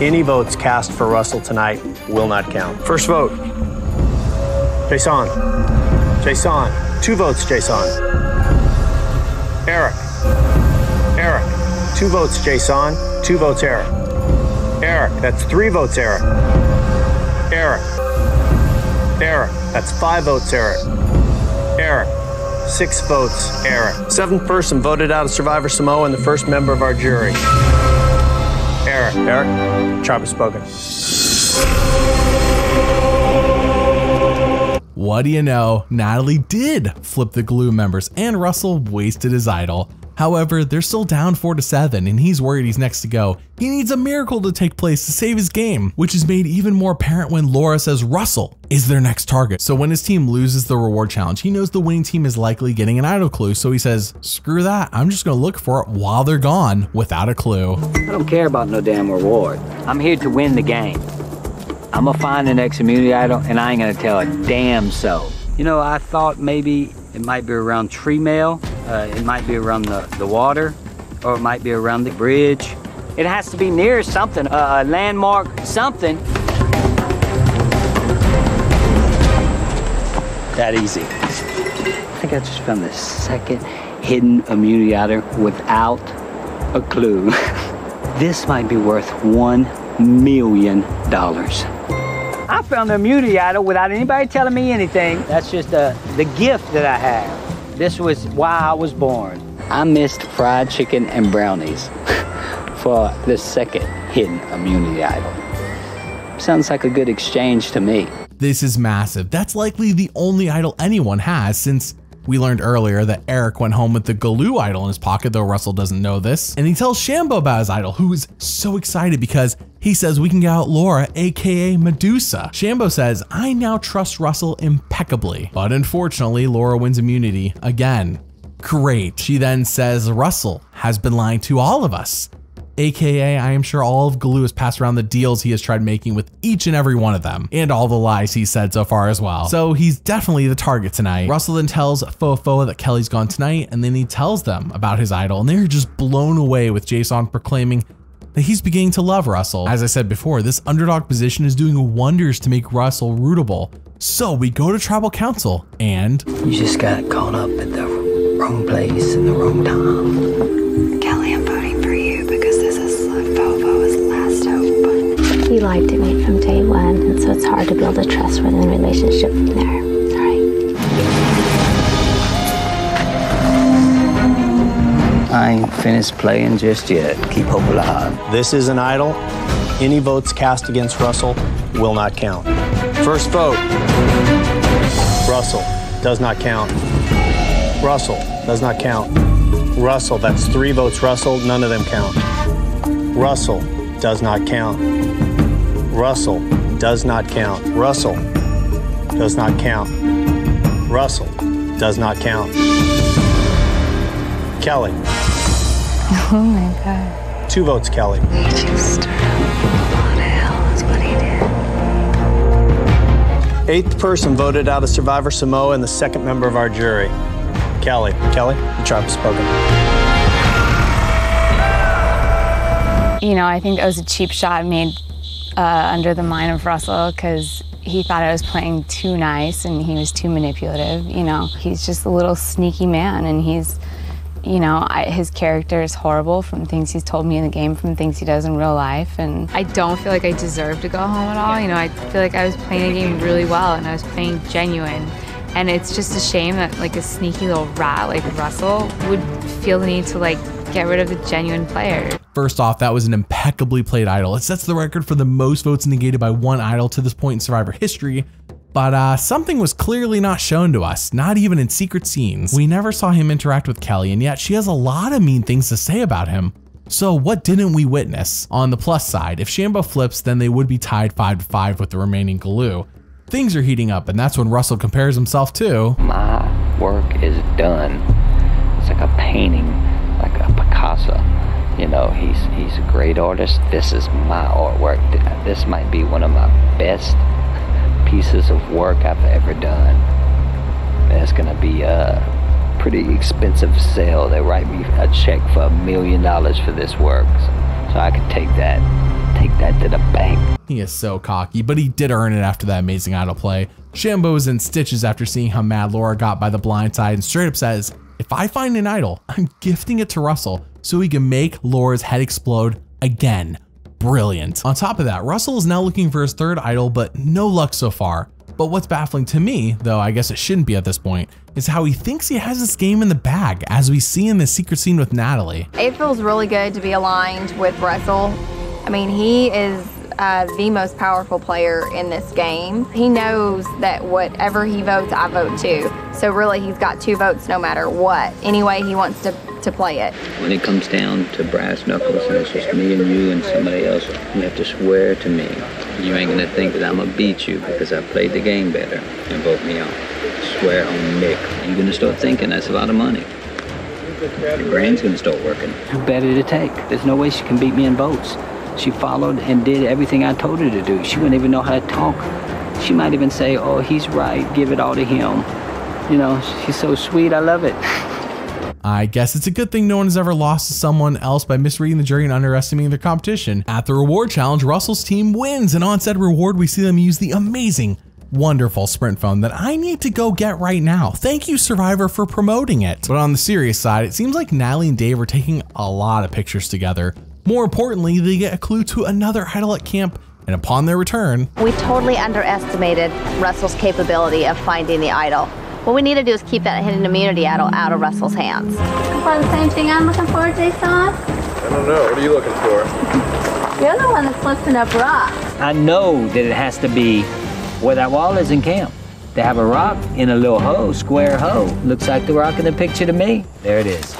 Any votes cast for Russell tonight will not count. First vote. Jason. Jason. Two votes, Jason. Eric. Eric. Two votes, Jason. Two votes, Eric. Eric. That's three votes, Eric. Eric. Eric. That's five votes, Eric. Eric. Six votes, Eric. Seventh person voted out of Survivor Samoa and the first member of our jury. Eric. Eric, tribe has spoken. What do you know? Natalie did flip the Galu members and Russell wasted his idol. However, they're still down 4 to 7 and he's worried he's next to go. He needs a miracle to take place to save his game, which is made even more apparent when Laura says Russell is their next target. So when his team loses the reward challenge, he knows the winning team is likely getting an idol clue, so he says, screw that, I'm just gonna look for it while they're gone without a clue. I don't care about no damn reward. I'm here to win the game. I'm gonna find the next immunity idol and I ain't gonna tell a damn so. You know, I thought maybe it might be around tree mail, uh, it might be around the, the water, or it might be around the bridge. It has to be near something, uh, a landmark, something. That easy. I think I just found the second hidden immunity without a clue. this might be worth one million dollars. I found the immunity without anybody telling me anything. That's just uh, the gift that I have. This was why I was born. I missed fried chicken and brownies for the second hidden immunity idol. Sounds like a good exchange to me. This is massive. That's likely the only idol anyone has since we learned earlier that Eric went home with the Galu idol in his pocket, though Russell doesn't know this. And he tells Shambo about his idol, who is so excited because he says we can get out Laura, aka Medusa. Shambo says, I now trust Russell impeccably. But unfortunately, Laura wins immunity again. Great. She then says Russell has been lying to all of us aka I am sure all of Galu has passed around the deals he has tried making with each and every one of them, and all the lies he said so far as well. So he's definitely the target tonight. Russell then tells Foa Foa that Kelly's gone tonight, and then he tells them about his idol, and they're just blown away with Jason proclaiming that he's beginning to love Russell. As I said before, this underdog position is doing wonders to make Russell rootable. So we go to tribal council and You just got caught up at the wrong place in the wrong time. Hope. He lied to me from day one, and so it's hard to build a trustworthy relationship from there. I ain't finished playing just yet. Keep hope alive. This is an idol. Any votes cast against Russell will not count. First vote. Russell does not count. Russell does not count. Russell, that's three votes Russell, none of them count. Russell does not count. Russell does not count. Russell does not count. Russell does not count. Kelly, Oh my god. two votes Kelly. He just stirred up a hell, is what he did. Eighth person voted out of Survivor Samoa and the second member of our jury. Kelly. Kelly, the tribe has spoken. You know, I think that was a cheap shot made uh, under the mind of Russell because he thought I was playing too nice and he was too manipulative. You know, he's just a little sneaky man and he's, you know, I, his character is horrible from things he's told me in the game, from things he does in real life. And I don't feel like I deserve to go home at all. You know, I feel like I was playing the game really well and I was playing genuine. And it's just a shame that like a sneaky little rat like Russell would feel the need to like get rid of the genuine player. First off, that was an impeccably played idol. It sets the record for the most votes negated by one idol to this point in Survivor history. But uh, something was clearly not shown to us, not even in secret scenes. We never saw him interact with Kelly, and yet she has a lot of mean things to say about him. So what didn't we witness? On the plus side, if Shambo flips, then they would be tied 5 to 5 with the remaining Galu. Things are heating up, and that's when Russell compares himself to My work is done. It's like a painting, like a Picasso. You know, he's he's a great artist. This is my artwork. This might be one of my best pieces of work I've ever done. And it's gonna be a pretty expensive sale. They write me a check for a million dollars for this work, so, so I can take that, take that to the bank. He is so cocky, but he did earn it after that amazing idol play. Shambo is in stitches after seeing how mad Laura got by the blind side and straight up says, if I find an idol, I'm gifting it to Russell so he can make Laura's head explode again. Brilliant. On top of that, Russell is now looking for his third idol, but no luck so far. But what's baffling to me, though I guess it shouldn't be at this point, is how he thinks he has this game in the bag, as we see in the secret scene with Natalie. It feels really good to be aligned with Russell. I mean, he is uh, the most powerful player in this game. He knows that whatever he votes, I vote too. So really, he's got two votes no matter what. Anyway, he wants to, to play it. When it comes down to brass knuckles and it's just me and you and somebody else, you have to swear to me. You ain't gonna think that I'm gonna beat you because I played the game better and vote me out. Swear on Mick. You're gonna start thinking that's a lot of money. Your brain's gonna start working. Who better to take? There's no way she can beat me in votes. She followed and did everything I told her to do. She wouldn't even know how to talk. She might even say, oh, he's right, give it all to him. You know, she's so sweet, I love it. I guess it's a good thing no one has ever lost to someone else by misreading the jury and underestimating their competition. At the reward challenge, Russell's team wins, and on said reward, we see them use the amazing, wonderful Sprint phone that I need to go get right now. Thank you, Survivor, for promoting it. But on the serious side, it seems like Natalie and Dave are taking a lot of pictures together. More importantly, they get a clue to another idol at camp, and upon their return, We totally underestimated Russell's capability of finding the idol. What we need to do is keep that hidden immunity idol out of Russell's hands. For the same thing I'm looking for, Jason? I don't know. What are you looking for? You're the one that's lifting up rocks. I know that it has to be where that wall is in camp. They have a rock in a little hole, square hole. Looks like the rock in the picture to me. There it is.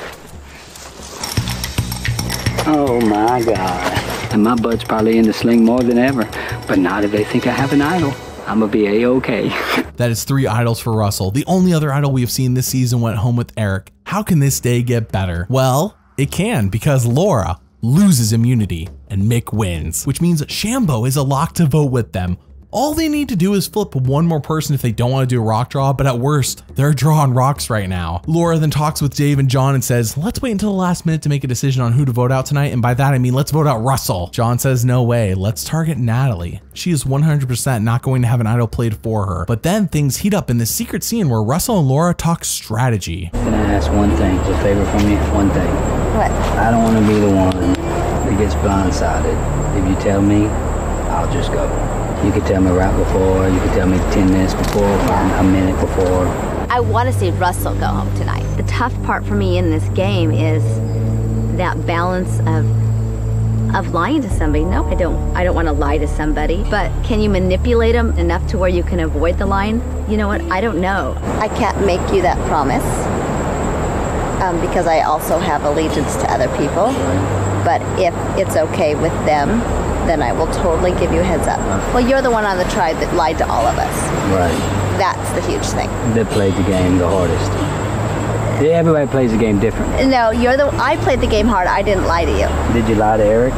Oh my God. And my butt's probably in the sling more than ever. But not if they think I have an idol. I'm gonna be a-okay. that is three idols for Russell. The only other idol we have seen this season went home with Eric. How can this day get better? Well, it can because Laura loses immunity and Mick wins, which means Shambo is a lock to vote with them. All they need to do is flip one more person if they don't want to do a rock draw, but at worst, they're drawing rocks right now. Laura then talks with Dave and John and says, let's wait until the last minute to make a decision on who to vote out tonight, and by that I mean let's vote out Russell. John says, no way, let's target Natalie. She is 100% not going to have an idol played for her. But then things heat up in this secret scene where Russell and Laura talk strategy. Can I ask one thing? A favor from me? One thing. What? I don't want to be the one that gets blindsided. If you tell me, I'll just go. You could tell me right before, you could tell me 10 minutes before, a minute before. I want to see Russell go home tonight. The tough part for me in this game is that balance of of lying to somebody. No, I don't. I don't want to lie to somebody. But can you manipulate them enough to where you can avoid the lying? You know what? I don't know. I can't make you that promise um, because I also have allegiance to other people. But if it's okay with them, then I will totally give you a heads up. Well, you're the one on the tribe that lied to all of us. Right. That's the huge thing. They played the game the hardest. Everybody plays the game different. No, you're the. I played the game hard. I didn't lie to you. Did you lie to Eric?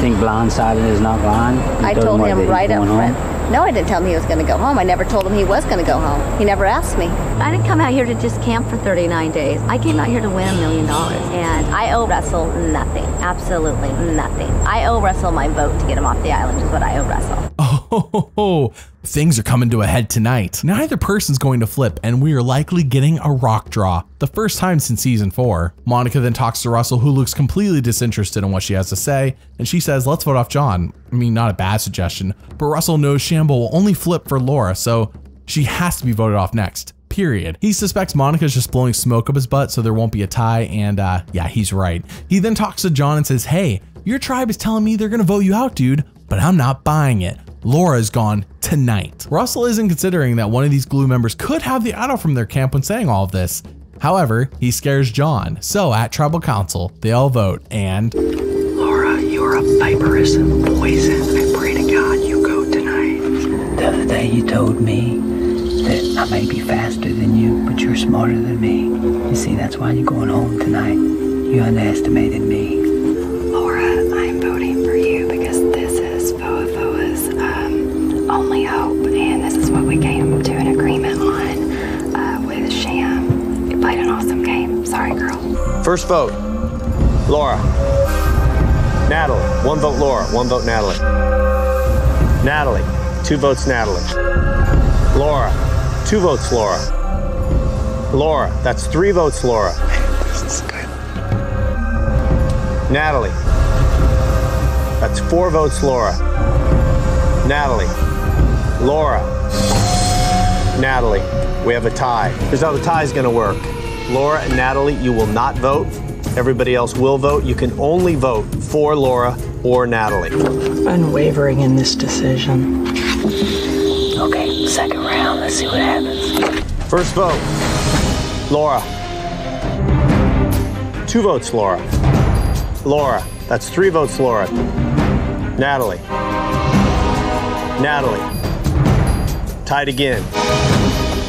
Think blindsided is not lying? You I told what, that him right up front. No, I didn't tell him he was going to go home. I never told him he was going to go home. He never asked me. I didn't come out here to just camp for 39 days. I came out here to win a million dollars. And I owe Russell nothing. Absolutely nothing. I owe Russell my vote to get him off the island, is what I owe Russell. Oh, things are coming to a head tonight. Neither person's going to flip, and we are likely getting a rock draw. The first time since season 4. Monica then talks to Russell, who looks completely disinterested in what she has to say, and she says, let's vote off John. I mean, not a bad suggestion, but Russell knows Shambo will only flip for Laura, so she has to be voted off next. Period. He suspects Monica's just blowing smoke up his butt so there won't be a tie, and uh, yeah, he's right. He then talks to John and says, Hey, your tribe is telling me they're gonna vote you out, dude, but I'm not buying it. Laura is gone tonight. Russell isn't considering that one of these Galu members could have the idol from their camp when saying all of this. However, he scares John, so at tribal council, they all vote and you're a poison. I pray to God you go tonight. The other day you told me that I may be faster than you, but you're smarter than me. You see, that's why you're going home tonight. You underestimated me. Laura, I'm voting for you because this is Foa Foa's um, only hope, and this is what we came to an agreement on uh, with Sham. You played an awesome game. Sorry, girl. First vote, Laura. Natalie, one vote Laura, one vote Natalie. Natalie, two votes Natalie. Laura, two votes Laura. Laura, that's three votes Laura. Natalie, that's four votes Laura. Natalie, Laura, Natalie, we have a tie. Here's how the tie is going to work. Laura and Natalie, you will not vote. Everybody else will vote. You can only vote for Laura or Natalie. Unwavering in this decision. Okay, second round. Let's see what happens. First vote, Laura. Two votes, Laura. Laura. That's three votes, Laura. Natalie. Natalie. Tied again.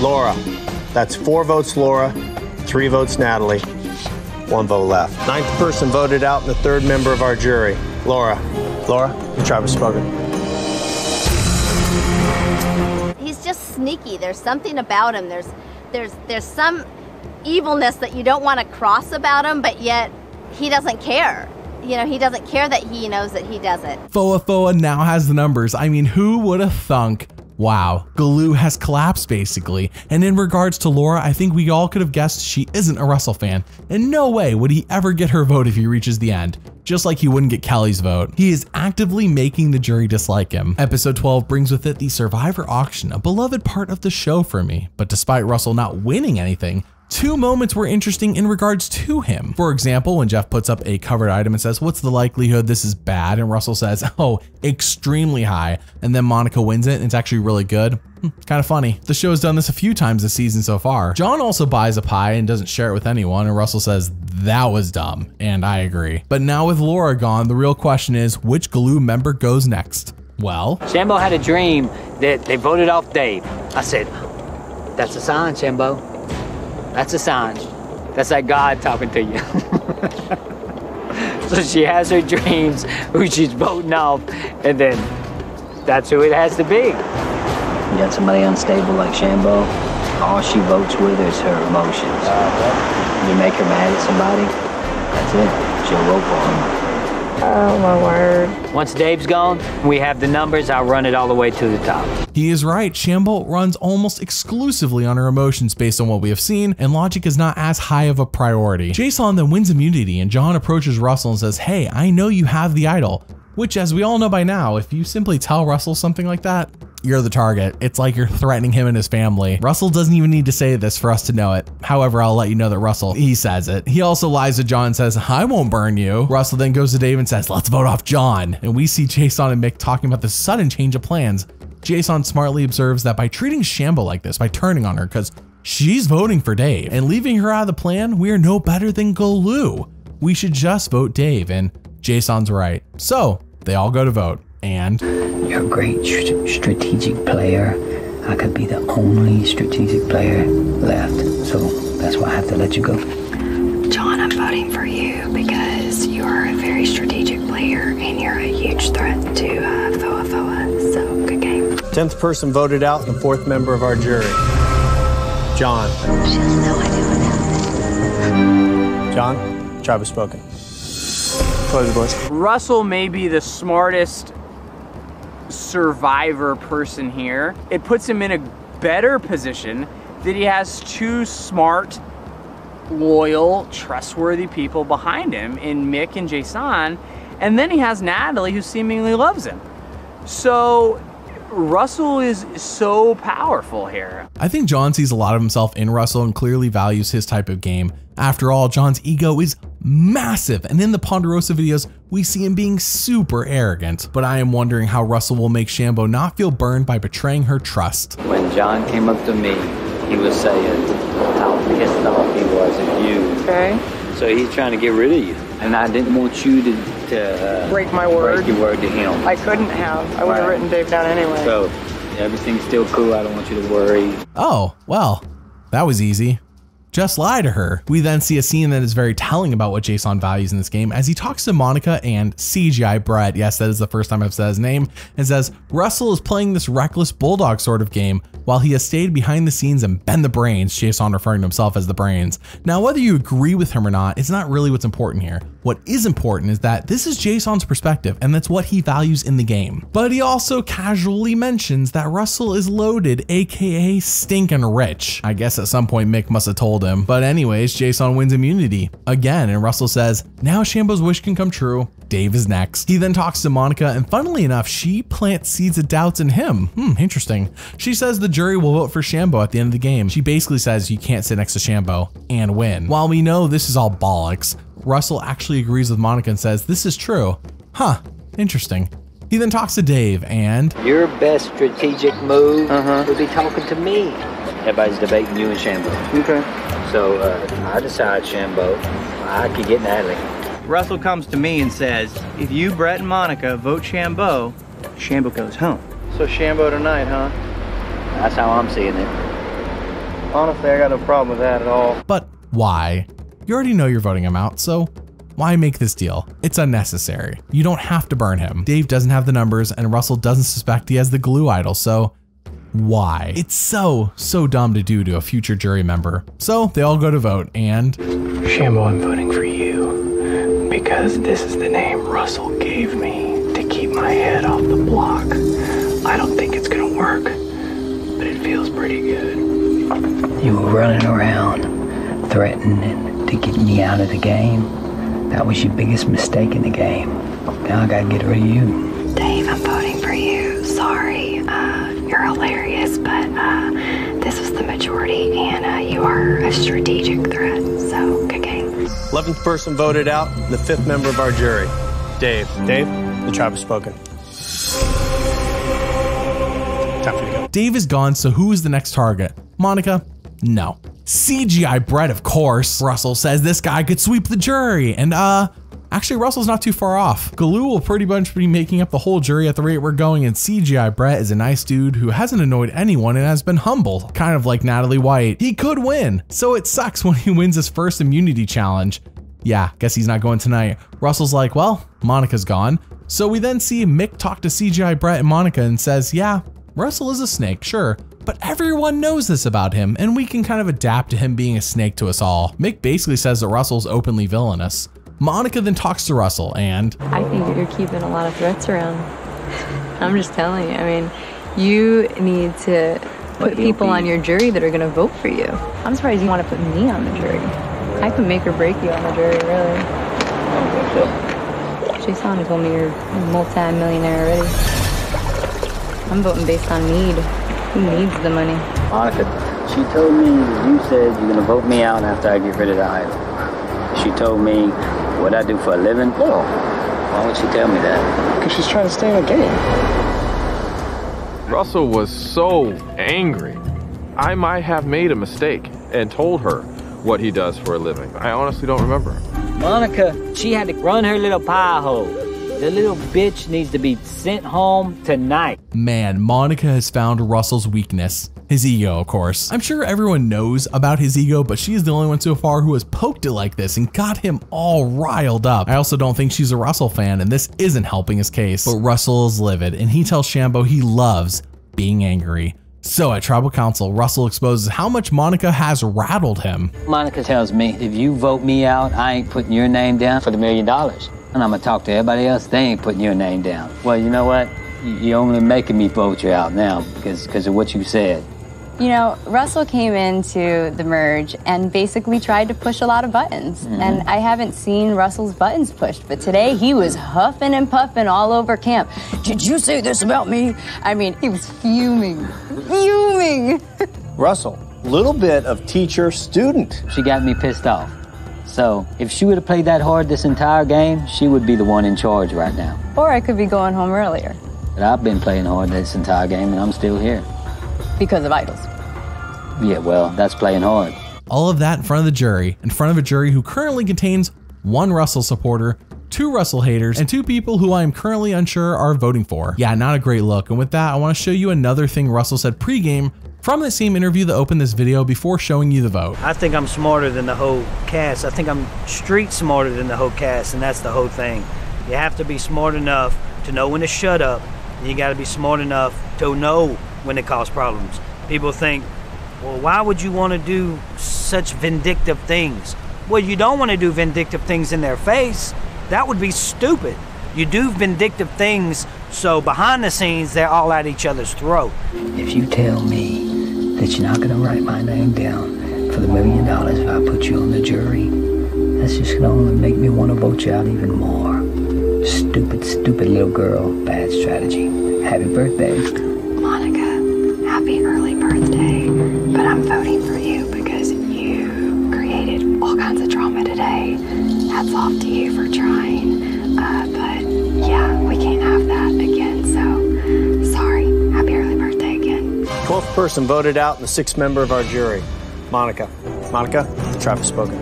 Laura. That's four votes, Laura. Three votes, Natalie. One vote left. Ninth person voted out and the third member of our jury. Laura. Laura, the tribe has spoken. He's just sneaky. There's something about him. There's there's there's some evilness that you don't want to cross about him, but yet he doesn't care. You know, he doesn't care that he knows that he does it. Foa Foa now has the numbers. I mean, who would have thunk? Wow, Galu has collapsed basically. And in regards to Laura, I think we all could have guessed she isn't a Russell fan. And no way would he ever get her vote if he reaches the end. Just like he wouldn't get Kelly's vote. He is actively making the jury dislike him. Episode 12 brings with it the Survivor auction, a beloved part of the show for me. But despite Russell not winning anything, Two moments were interesting in regards to him. For example, when Jeff puts up a covered item and says, what's the likelihood this is bad? And Russell says, oh, extremely high. And then Monica wins it and it's actually really good. Hmm, kind of funny. The show has done this a few times this season so far. John also buys a pie and doesn't share it with anyone, and Russell says, that was dumb, and I agree. But now with Laura gone, the real question is, which Galu member goes next? Well, Shambo had a dream that they voted off Dave. I said, that's a sign, Shambo. That's a sign. That's like God talking to you. so she has her dreams, who she's voting off, and then that's who it has to be. You got somebody unstable like Shambo, all she votes with is her emotions. You make her mad at somebody, that's it. She'll vote for him. Oh my word. Once Dave's gone, we have the numbers. I'll run it all the way to the top. He is right. Shambo runs almost exclusively on her emotions based on what we have seen, and logic is not as high of a priority. Jason then wins immunity, and John approaches Russell and says, Hey, I know you have the idol. Which, as we all know by now, if you simply tell Russell something like that, you're the target. It's like you're threatening him and his family. Russell doesn't even need to say this for us to know it. However, I'll let you know that Russell, he says it. He also lies to John and says, I won't burn you. Russell then goes to Dave and says, let's vote off John. And we see Jason and Mick talking about the sudden change of plans. Jason smartly observes that by treating Shambo like this, by turning on her, because she's voting for Dave, and leaving her out of the plan, we are no better than Galu. We should just vote Dave, and Jason's right. So, they all go to vote, and You're a great str- strategic player. I could be the only strategic player left, so that's why I have to let you go. John, I'm voting for you because you're a very strategic player and you're a huge threat to uh, Foa Foa. So, good game. Tenth person voted out and the fourth member of our jury. John. She has no idea what happened. John, tribe has spoken. Close. Russell may be the smartest survivor person here. It puts him in a better position that he has two smart, loyal, trustworthy people behind him in Mick and Jason. And then he has Natalie who seemingly loves him. So Russell is so powerful here. I think John sees a lot of himself in Russell and clearly values his type of game. After all, John's ego is massive, and in the Ponderosa videos, we see him being super arrogant. But I am wondering how Russell will make Shambo not feel burned by betraying her trust. When John came up to me, he was saying how pissed off he was at you. Okay. So he's trying to get rid of you. And I didn't want you to, to uh, Break my word. break your word to him. I couldn't have. I would have Right. written Dave down anyway. So everything's still cool. I don't want you to worry. Oh, well, that was easy. Just lie to her. We then see a scene that is very telling about what Jason values in this game as he talks to Monica and CGI Brett. Yes, that is the first time I've said his name. And says Russell is playing this reckless bulldog sort of game while he has stayed behind the scenes and been the brains. Jason referring to himself as the brains. Now, whether you agree with him or not, it's not really what's important here. What is important is that this is Jason's perspective and that's what he values in the game. But he also casually mentions that Russell is loaded, aka stinking rich. I guess at some point Mick must have told told him. But anyways, Jason wins immunity again, and Russell says, now Shambo's wish can come true. Dave is next. He then talks to Monica, and funnily enough, she plants seeds of doubts in him. Hmm, interesting. She says the jury will vote for Shambo at the end of the game. She basically says you can't sit next to Shambo and win. While we know this is all bollocks, Russell actually agrees with Monica and says this is true. Huh, interesting. He then talks to Dave and Your best strategic move would be talking to me. Everybody's debating you and Shambo. Okay. So uh, I decide Shambo. I could get Natalie. Russell comes to me and says, if you, Brett, and Monica vote Shambo, Shambo goes home. So Shambo tonight, huh? That's how I'm seeing it. Honestly, I got no problem with that at all. But why? You already know you're voting him out, so why make this deal? It's unnecessary. You don't have to burn him. Dave doesn't have the numbers, and Russell doesn't suspect he has the Galu idol, so why? It's so, so dumb to do to a future jury member. So they all go to vote, and Shambo, I'm voting for you because this is the name Russell gave me to keep my head off the block. I don't think it's gonna work, but it feels pretty good. You were running around threatening to get me out of the game. That was your biggest mistake in the game. Now I gotta get rid of you. You're hilarious, but uh, this was the majority, and uh, you are a strategic threat. So, good game. 11th person voted out, the fifth member of our jury, Dave. Dave, the tribe has spoken. Time for you to go. Dave is gone, so who is the next target? Monica? No. CGI Brett, of course. Russell says this guy could sweep the jury, and uh, actually Russell's not too far off. Galu will pretty much be making up the whole jury at the rate we're going, and CGI Brett is a nice dude who hasn't annoyed anyone and has been humble, kind of like Natalie White. He could win, so it sucks when he wins his first immunity challenge. Yeah, guess he's not going tonight. Russell's like, well, Monica's gone. So we then see Mick talk to CGI Brett and Monica and says, yeah, Russell is a snake, sure, but everyone knows this about him, and we can kind of adapt to him being a snake to us all. Mick basically says that Russell's openly villainous. Monica then talks to Russell and I think you're keeping a lot of threats around. I'm just telling you. I mean, you need to put people on your jury that are going to vote for you. I'm surprised you want to put me on the jury. I could make or break you on the jury, really. Jason told me you're a multi-millionaire already. I'm voting based on need. Who needs the money? Monica, she told me you said you're gonna vote me out after I get rid of the idol. She told me what I do for a living. No. Why would she tell me that? Because she's trying to stay in the game. Russell was so angry. I might have made a mistake and told her what he does for a living. I honestly don't remember. Monica, she had to run her little pie hole. The little bitch needs to be sent home tonight. Man, Monica has found Russell's weakness. His ego, of course. I'm sure everyone knows about his ego, but she is the only one so far who has poked it like this and got him all riled up. I also don't think she's a Russell fan, and this isn't helping his case. But Russell is livid, and he tells Shambo he loves being angry. So at Tribal Council, Russell exposes how much Monica has rattled him. Monica tells me if you vote me out, I ain't putting your name down for the million dollars. And I'm gonna talk to everybody else, they ain't putting your name down. Well, you know what? You- You're only making me vote you out now because because of what you said. You know, Russell came into the merge and basically tried to push a lot of buttons. Mhm. And I haven't seen Russell's buttons pushed, but today he was huffing and puffing all over camp. Did you say this about me? I mean, he was fuming. Fuming. Russell, little bit of teacher student. She got me pissed off. So if she would have played that hard this entire game, she would be the one in charge right now. or I could be going home earlier But I've been playing hard this entire game and I'm still here. Because of idols. Yeah, well, that's playing hard. All of that in front of the jury, in front of a jury who currently contains one Russell supporter, two Russell haters, and two people who I am currently unsure are voting for. Yeah, not a great look. And with that, I want to show you another thing Russell said pregame from the same interview that opened this video before showing you the vote. I think I'm smarter than the whole cast. I think I'm street smarter than the whole cast, and that's the whole thing. You have to be smart enough to know when to shut up. and You got to be smart enough to know when to cause problems. People think, well, why would you want to do such vindictive things? Well, you don't want to do vindictive things in their face. That would be stupid. You do vindictive things so behind the scenes they're all at each other's throat. If you tell me that you're not gonna write my name down for the million dollars if I put you on the jury. That's just gonna only make me want to vote you out even more. Stupid, stupid little girl. Bad strategy. Happy birthday. Hats off to you for trying. Uh, but yeah, we can't have that again. So sorry. Happy early birthday again. 12th person voted out and the sixth member of our jury, Monica. Monica, the trap has spoken.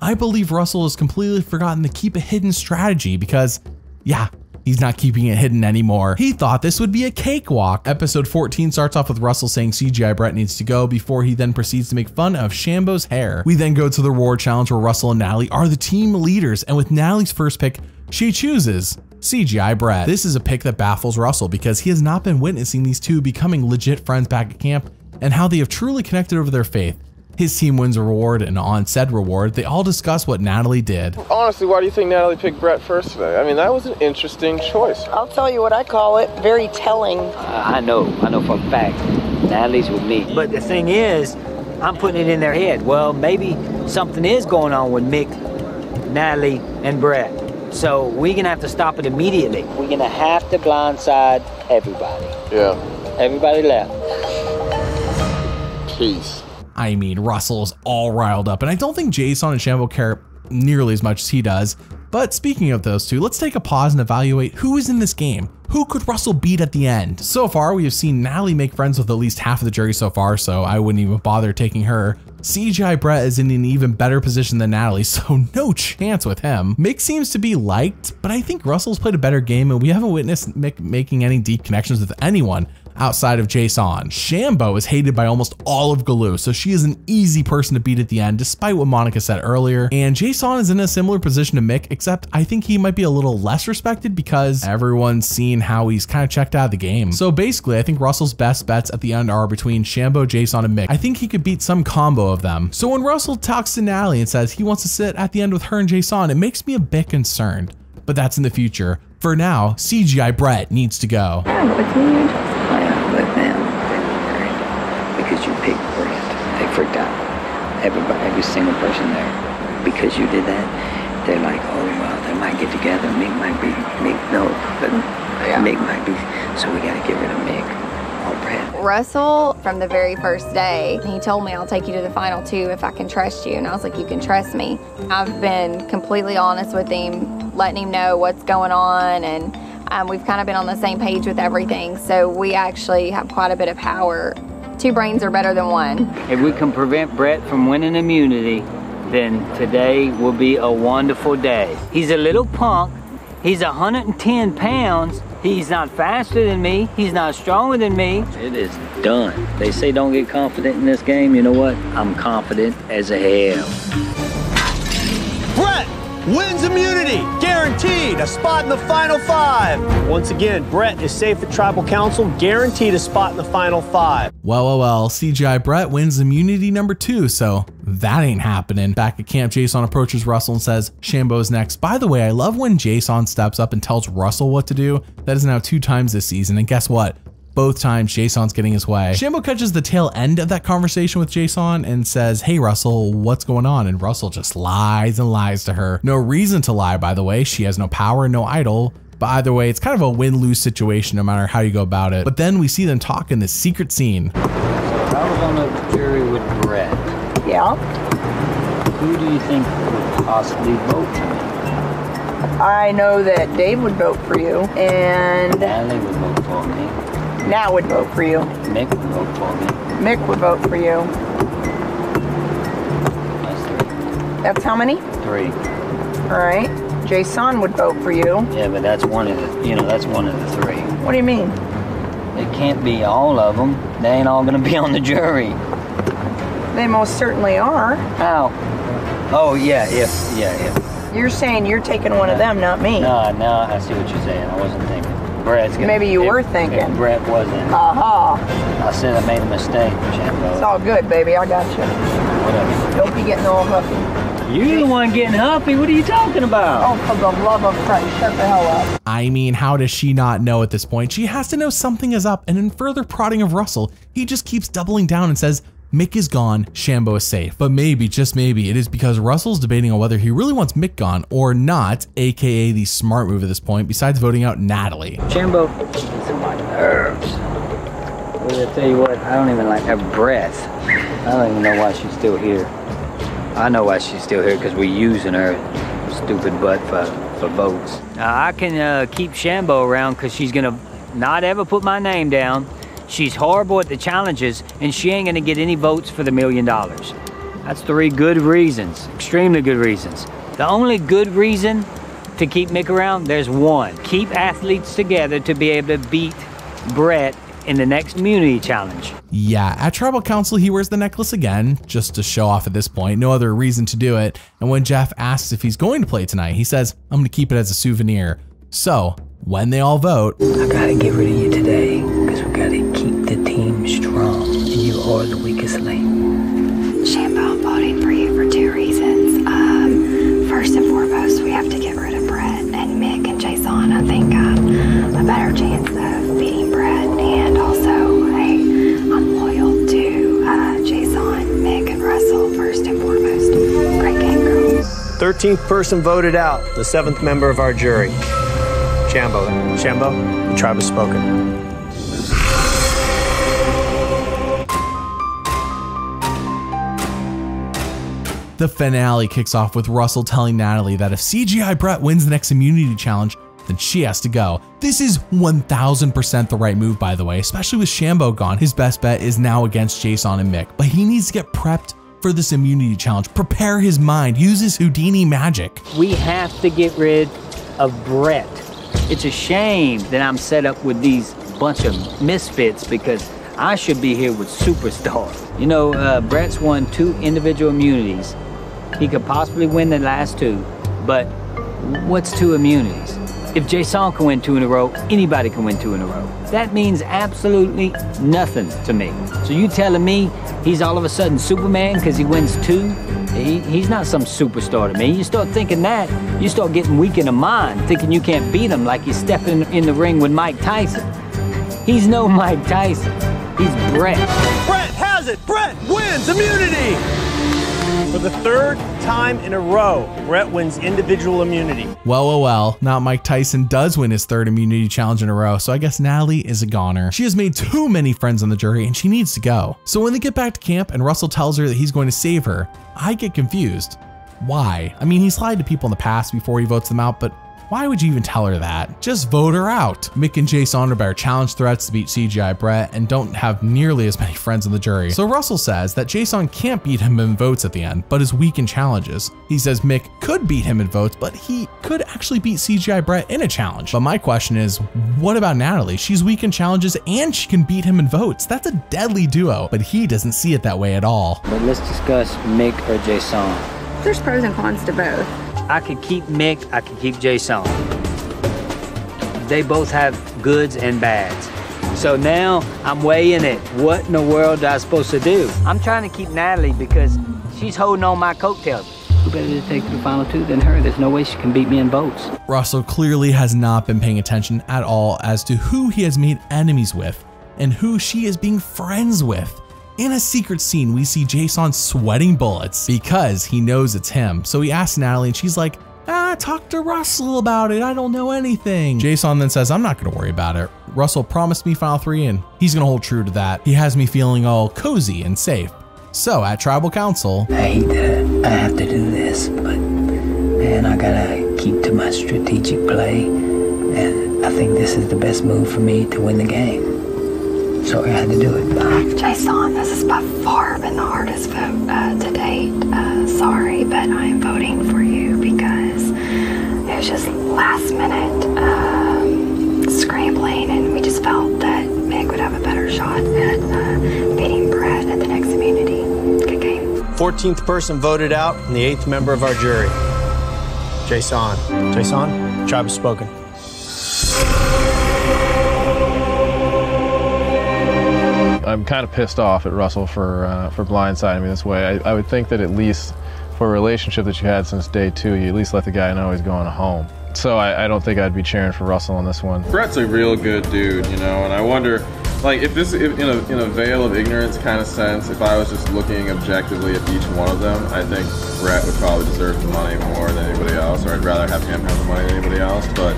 I believe Russell has completely forgotten the keep a hidden strategy because, yeah, he's not keeping it hidden anymore. He thought this would be a cakewalk. Episode 14 starts off with Russell saying CGI Brett needs to go before he then proceeds to make fun of Shambo's hair. We then go to the reward challenge where Russell and Natalie are the team leaders, and with Natalie's first pick, she chooses CGI Brett. This is a pick that baffles Russell because he has not been witnessing these two becoming legit friends back at camp and how they have truly connected over their faith. His team wins a reward, and on said reward, they all discuss what Natalie did. Honestly, why do you think Natalie picked Brett first today? I mean, that was an interesting choice. I'll tell you what I call it very telling. I know, I know for a fact. Natalie's with me. But the thing is, I'm putting it in their head. Well, maybe something is going on with Mick, Natalie, and Brett. So we're gonna have to stop it immediately. We're gonna have to blindside everybody. Yeah. Everybody left. Peace. I mean, Russell's all riled up, and I don't think Jason and Shambo care nearly as much as he does. But speaking of those two, let's take a pause and evaluate who is in this game. Who could Russell beat at the end? So far, we have seen Natalie make friends with at least half of the jury so far, so I wouldn't even bother taking her. CGI Brett is in an even better position than Natalie, so no chance with him. Mick seems to be liked, but I think Russell's played a better game and we haven't witnessed Mick making any deep connections with anyone outside of Jason. Shambo is hated by almost all of Galu, so she is an easy person to beat at the end, despite what Monica said earlier. And Jason is in a similar position to Mick, except I think he might be a little less respected because everyone's seen how he's kind of checked out of the game. So basically, I think Russell's best bets at the end are between Shambo, Jason, and Mick. I think he could beat some combo of them. So when Russell talks to Natalie and says he wants to sit at the end with her and Jason, it makes me a bit concerned. But that's in the future. For now, CGI Brett needs to go. But now they're worried because you picked Brett. They freaked out. Everybody, every single person there, because you did that, they're like, oh well, they might get together. Mick might be Mick. No, but Mick might be. So we got to get rid of Mick. Russell, from the very first day, he told me, I'll take you to the final two if I can trust you. And I was like, You can trust me. I've been completely honest with him, letting him know what's going on. And um, we've kind of been on the same page with everything. So we actually have quite a bit of power. Two brains are better than one. If we can prevent Brett from winning immunity, then today will be a wonderful day. He's a little punk. He's 110 pounds. He's not faster than me. He's not stronger than me. It is done. They say don't get confident in this game. You know what? I'm confident as a hell. Wins immunity, guaranteed a spot in the final five. Once again, Brett is safe at Tribal Council, guaranteed a spot in the final five. Well, well, well, CGI Brett wins immunity number two, so that ain't happening. Back at camp, Jason approaches Russell and says, Shambo's next. By the way, I love when Jason steps up and tells Russell what to do. That is now two times this season, and guess what? Both times Jason's getting his way. Shambo catches the tail end of that conversation with Jason and says, Hey Russell, what's going on? And Russell just lies and lies to her. No reason to lie, by the way. She has no power, no idol. But either way, it's kind of a win-lose situation no matter how you go about it. But then we see them talk in this secret scene. I was on the jury with Brett. Yeah. Who do you think would possibly vote for me? I know that Dave would vote for you, and Natalie would vote for me. Nat would vote for you. Mick would vote for me. Mick would vote for you. That's how many? Three. All right. Jason would vote for you. Yeah, but that's one of the, you know, that's one of the three. What do you mean? It can't be all of them. They ain't all gonna be on the jury. They most certainly are. How? Oh, yeah, if, yeah, if. You're saying you're taking one of them, not me. No, no, I see what you're saying. I wasn't thinking. Brett's gonna, Maybe you if- were thinking. If Brett wasn't. Aha. I said I made a mistake, It's all good, baby. I got you. Whatever. Don't be getting all huffy. You're the one getting huffy. What are you talking about? Oh, for the love of Christ, shut the hell up. I mean, how does she not know at this point? She has to know something is up, and in further prodding of Russell, he just keeps doubling down and says, Mick is gone, Shambo is safe. But maybe, just maybe, it is because Russell's debating on whether he really wants Mick gone or not, aka the smart move at this point, besides voting out Natalie. Shambo gets on my nerves. Well, I tell you what, I don't even like her breath. I don't even know why she's still here. I know why she's still here because we're using her stupid butt for, for votes. Now, I can uh, keep Shambo around because she's going to not ever put my name down. She's horrible at the challenges, and she ain't going to get any votes for the million dollars. That's three good reasons, extremely good reasons. The only good reason to keep Mick around, there's one. Keep athletes together to be able to beat Brett in the next immunity challenge. Yeah, at Tribal Council, he wears the necklace again, just to show off at this point, no other reason to do it. And when Jeff asks if he's going to play tonight, he says, I'm going to keep it as a souvenir. So, when they all vote, I gotta get rid of you today, And you are the weakest link. Shambo, I'm voting for you for two reasons. Um, first and foremost, we have to get rid of Brett and Mick and Jason. I think um, a better chance of beating Brett, and also, hey, I'm loyal to uh, Jason, Mick, and Russell. First and foremost, great game, girls. 13th person voted out, the seventh member of our jury. Shambo. Shambo, the tribe has spoken. The finale kicks off with Russell telling Natalie that if CGI Brett wins the next immunity challenge, then she has to go. This is 1000% the right move, by the way, especially with Shambo gone. His best bet is now against Jason and Mick, but he needs to get prepped for this immunity challenge. Prepare his mind, use his Houdini magic. We have to get rid of Brett. It's a shame that I'm set up with these bunch of misfits because I should be here with superstars. You know, uh, Brett's won two individual immunities. He could possibly win the last two, but what's two immunities? If Jason can win two in a row, anybody can win two in a row. That means absolutely nothing to me. So you telling me he's all of a sudden Superman because he wins two? He, he's not some superstar to me. You start thinking that, you start getting weak in the mind, thinking you can't beat him like you're stepping in the ring with Mike Tyson. He's no Mike Tyson. He's Brett. Brett has it! Brett wins immunity! For the third time in a row, Brett wins individual immunity. Well, well, well, now Mike Tyson does win his third immunity challenge in a row, so I guess Natalie is a goner. She has made too many friends on the jury and she needs to go. So when they get back to camp and Russell tells her that he's going to save her, I get confused. Why? I mean, he's lied to people in the past before he votes them out, but why would you even tell her that? Just vote her out. Mick and Jay Sonderbear challenge threats to beat CGI Brett and don't have nearly as many friends in the jury. So Russell says that Jason can't beat him in votes at the end, but is weak in challenges. He says Mick could beat him in votes, but he could actually beat CGI Brett in a challenge. But my question is, what about Natalie? She's weak in challenges and she can beat him in votes. That's a deadly duo, but he doesn't see it that way at all. But let's discuss Mick or Jason. There's pros and cons to both. I could keep Mick, I could keep Jason. They both have goods and bads. So now I'm weighing it. What in the world am I supposed to do? I'm trying to keep Natalie because she's holding on my coattails. Who better to take the final two than her? There's no way she can beat me in votes. Russell clearly has not been paying attention at all as to who he has made enemies with and who she is being friends with. In a secret scene, we see Jason sweating bullets because he knows it's him. So he asks Natalie and she's like, ah, talk to Russell about it. I don't know anything. Jason then says, I'm not going to worry about it. Russell promised me Final 3 and he's going to hold true to that. He has me feeling all cozy and safe. So at Tribal Council, I hate that I have to do this, but man, I gotta keep to my strategic play, and I think this is the best move for me to win the game. So I had to do it. Bye. Jason, this has by far been the hardest vote uh, to date. Uh, sorry, but I am voting for you because it was just last minute um, scrambling, and we just felt that Mick would have a better shot at uh, beating Brett at the next immunity. Good game. 14th person voted out, and the eighth member of our jury. Jason. Jason, tribe has spoken. I'm kind of pissed off at Russell for uh, for blindsiding me this way. I, I would think that at least for a relationship that you had since day two, you at least let the guy know he's going home. So I, I don't think I'd be cheering for Russell on this one. Brett's a real good dude, you know, and I wonder, like, if this, if, in a in a veil of ignorance kind of sense, if I was just looking objectively at each one of them, I think Brett would probably deserve the money more than anybody else, or I'd rather have him have the money than anybody else. But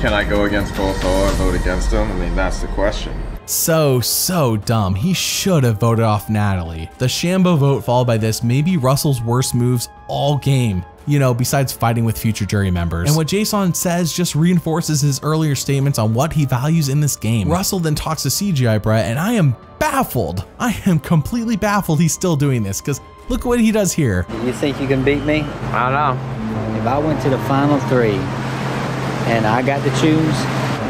can I go against Foa Foa and vote against him? I mean, that's the question. So, so dumb. He should have voted off Natalie. The Shambo vote followed by this may be Russell's worst moves all game. You know, besides fighting with future jury members. And what Jason says just reinforces his earlier statements on what he values in this game. Russell then talks to CGI Brett, and I am baffled. I am completely baffled he's still doing this, because look what he does here. You think you can beat me? I don't know. If I went to the final three and I got to choose,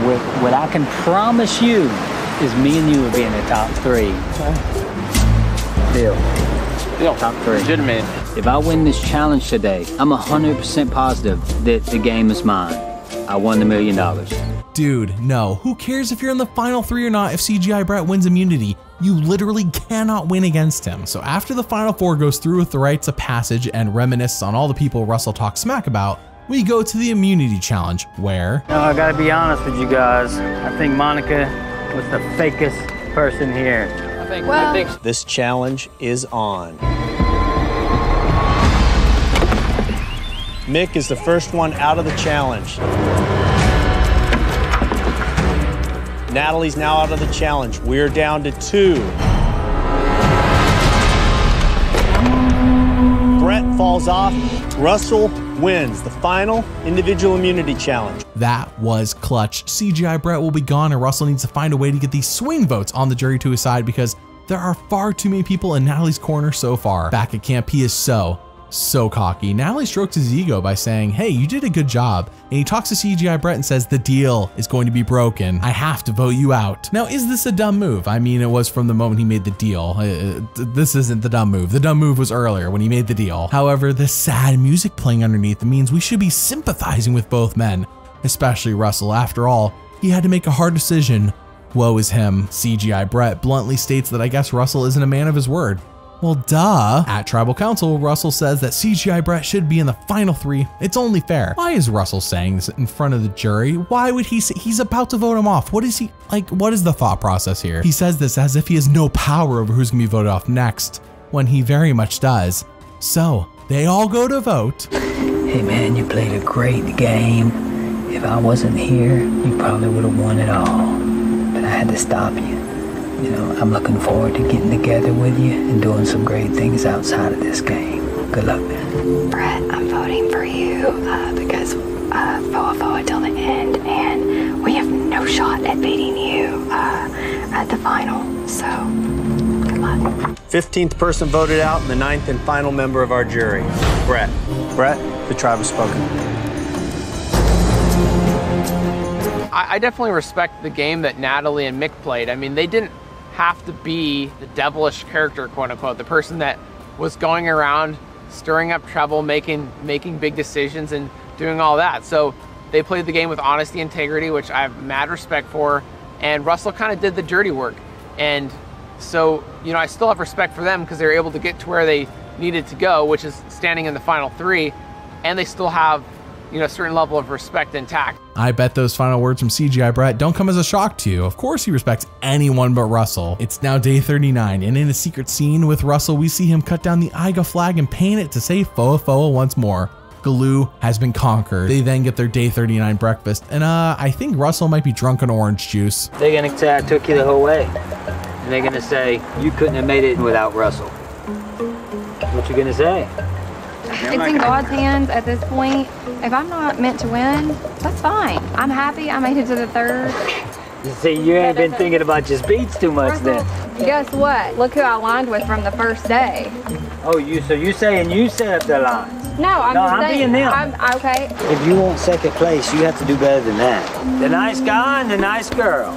what, what I can promise you is me and you would be in the top three. Deal. Deal. Top three. Legitimate. If I win this challenge today, I'm 100% positive that the game is mine. I won the million dollars. Dude, no. Who cares if you're in the final three or not if CGI Brett wins immunity? You literally cannot win against him. So after the final four goes through with the rites of passage and reminisces on all the people Russell talks smack about, we go to the immunity challenge where No, I gotta be honest with you guys. I think Monica was the fakest person here. I think, Well- I think This challenge is on. Mick is the first one out of the challenge. Natalie's now out of the challenge. We're down to two. Brett falls off. Russell wins the final individual immunity challenge. That was clutch. CGI Brett will be gone, and Russell needs to find a way to get these swing votes on the jury to his side because there are far too many people in Natalie's corner so far. Back at camp, he is so, so cocky. Natalie strokes his ego by saying, Hey, you did a good job. And he talks to CGI Brett and says, The deal is going to be broken. I have to vote you out. Now, is this a dumb move? I mean, it was from the moment he made the deal. Uh, this isn't the dumb move. The dumb move was earlier when he made the deal. However, the sad music playing underneath means we should be sympathizing with both men especially Russell. After all, he had to make a hard decision. Woe is him. CGI Brett bluntly states that I guess Russell isn't a man of his word. Well, duh. At Tribal Council, Russell says that CGI Brett should be in the final three. It's only fair. Why is Russell saying this in front of the jury? Why would he say he's about to vote him off? What is he like? What is the thought process here? He says this as if he has no power over who's gonna be voted off next, when he very much does. So, they all go to vote. Hey man, you played a great game. If I wasn't here, you probably would have won it all. But I had to stop you. You know, I'm looking forward to getting together with you and doing some great things outside of this game. Good luck, man. Brett, I'm voting for you uh, because uh, Foa Foa till the end, and we have no shot at beating you uh, at the final. So, good luck. 15th person voted out and the ninth and final member of our jury, Brett. Brett, the tribe has spoken. I, I definitely respect the game that Natalie and Mick played. I mean, they didn't have to be the devilish character, quote unquote, the person that was going around stirring up trouble, making making big decisions, and doing all that. So they played the game with honesty, integrity, which I have mad respect for. And Russell kind of did the dirty work, and so you know I still have respect for them because they were able to get to where they needed to go, which is standing in the final three, and they still have you know a certain level of respect intact. I bet those final words from CGI Brett don't come as a shock to you. Of course, he respects anyone but Russell. It's now day 39, and in a secret scene with Russell, we see him cut down the Aiga flag and paint it to say Foa Foa once more. Galu has been conquered. They then get their day 39 breakfast, and uh, I think Russell might be drunk on orange juice. They're gonna say I took you the whole way. And they're gonna say you couldn't have made it without Russell. What you gonna say? It's in God's hands at this point. If I'm not meant to win, that's fine. I'm happy I made it to the third. You see, you ain't been thinking about your speeds too much then. Guess what? Look who I lined with from the first day. Oh, you so you saying you set up the line? No, I'm No, just I'm saying. being them. I'm okay. If you want second place, you have to do better than that. The nice guy and the nice girl.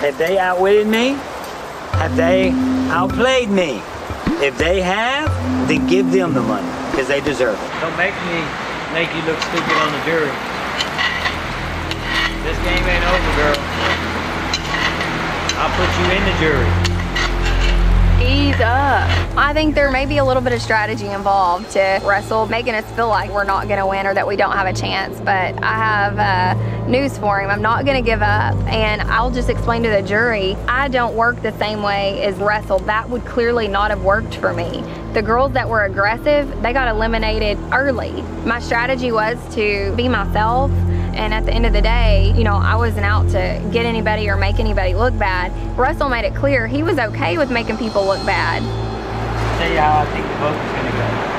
Have they outwitted me? Have they outplayed me? If they have, then give them the money, because they deserve it. Don't make me make you look stupid on the jury. This game ain't over, girl. I'll put you in the jury. Ease up. I think there may be a little bit of strategy involved to Russell, making us feel like we're not going to win or that we don't have a chance. But I have uh, news for him. I'm not going to give up. And I'll just explain to the jury I don't work the same way as Russell. That would clearly not have worked for me. The girls that were aggressive, they got eliminated early. My strategy was to be myself and at the end of the day, you know, I wasn't out to get anybody or make anybody look bad. Russell made it clear he was okay with making people look bad. Tell you how I think the vote is gonna go.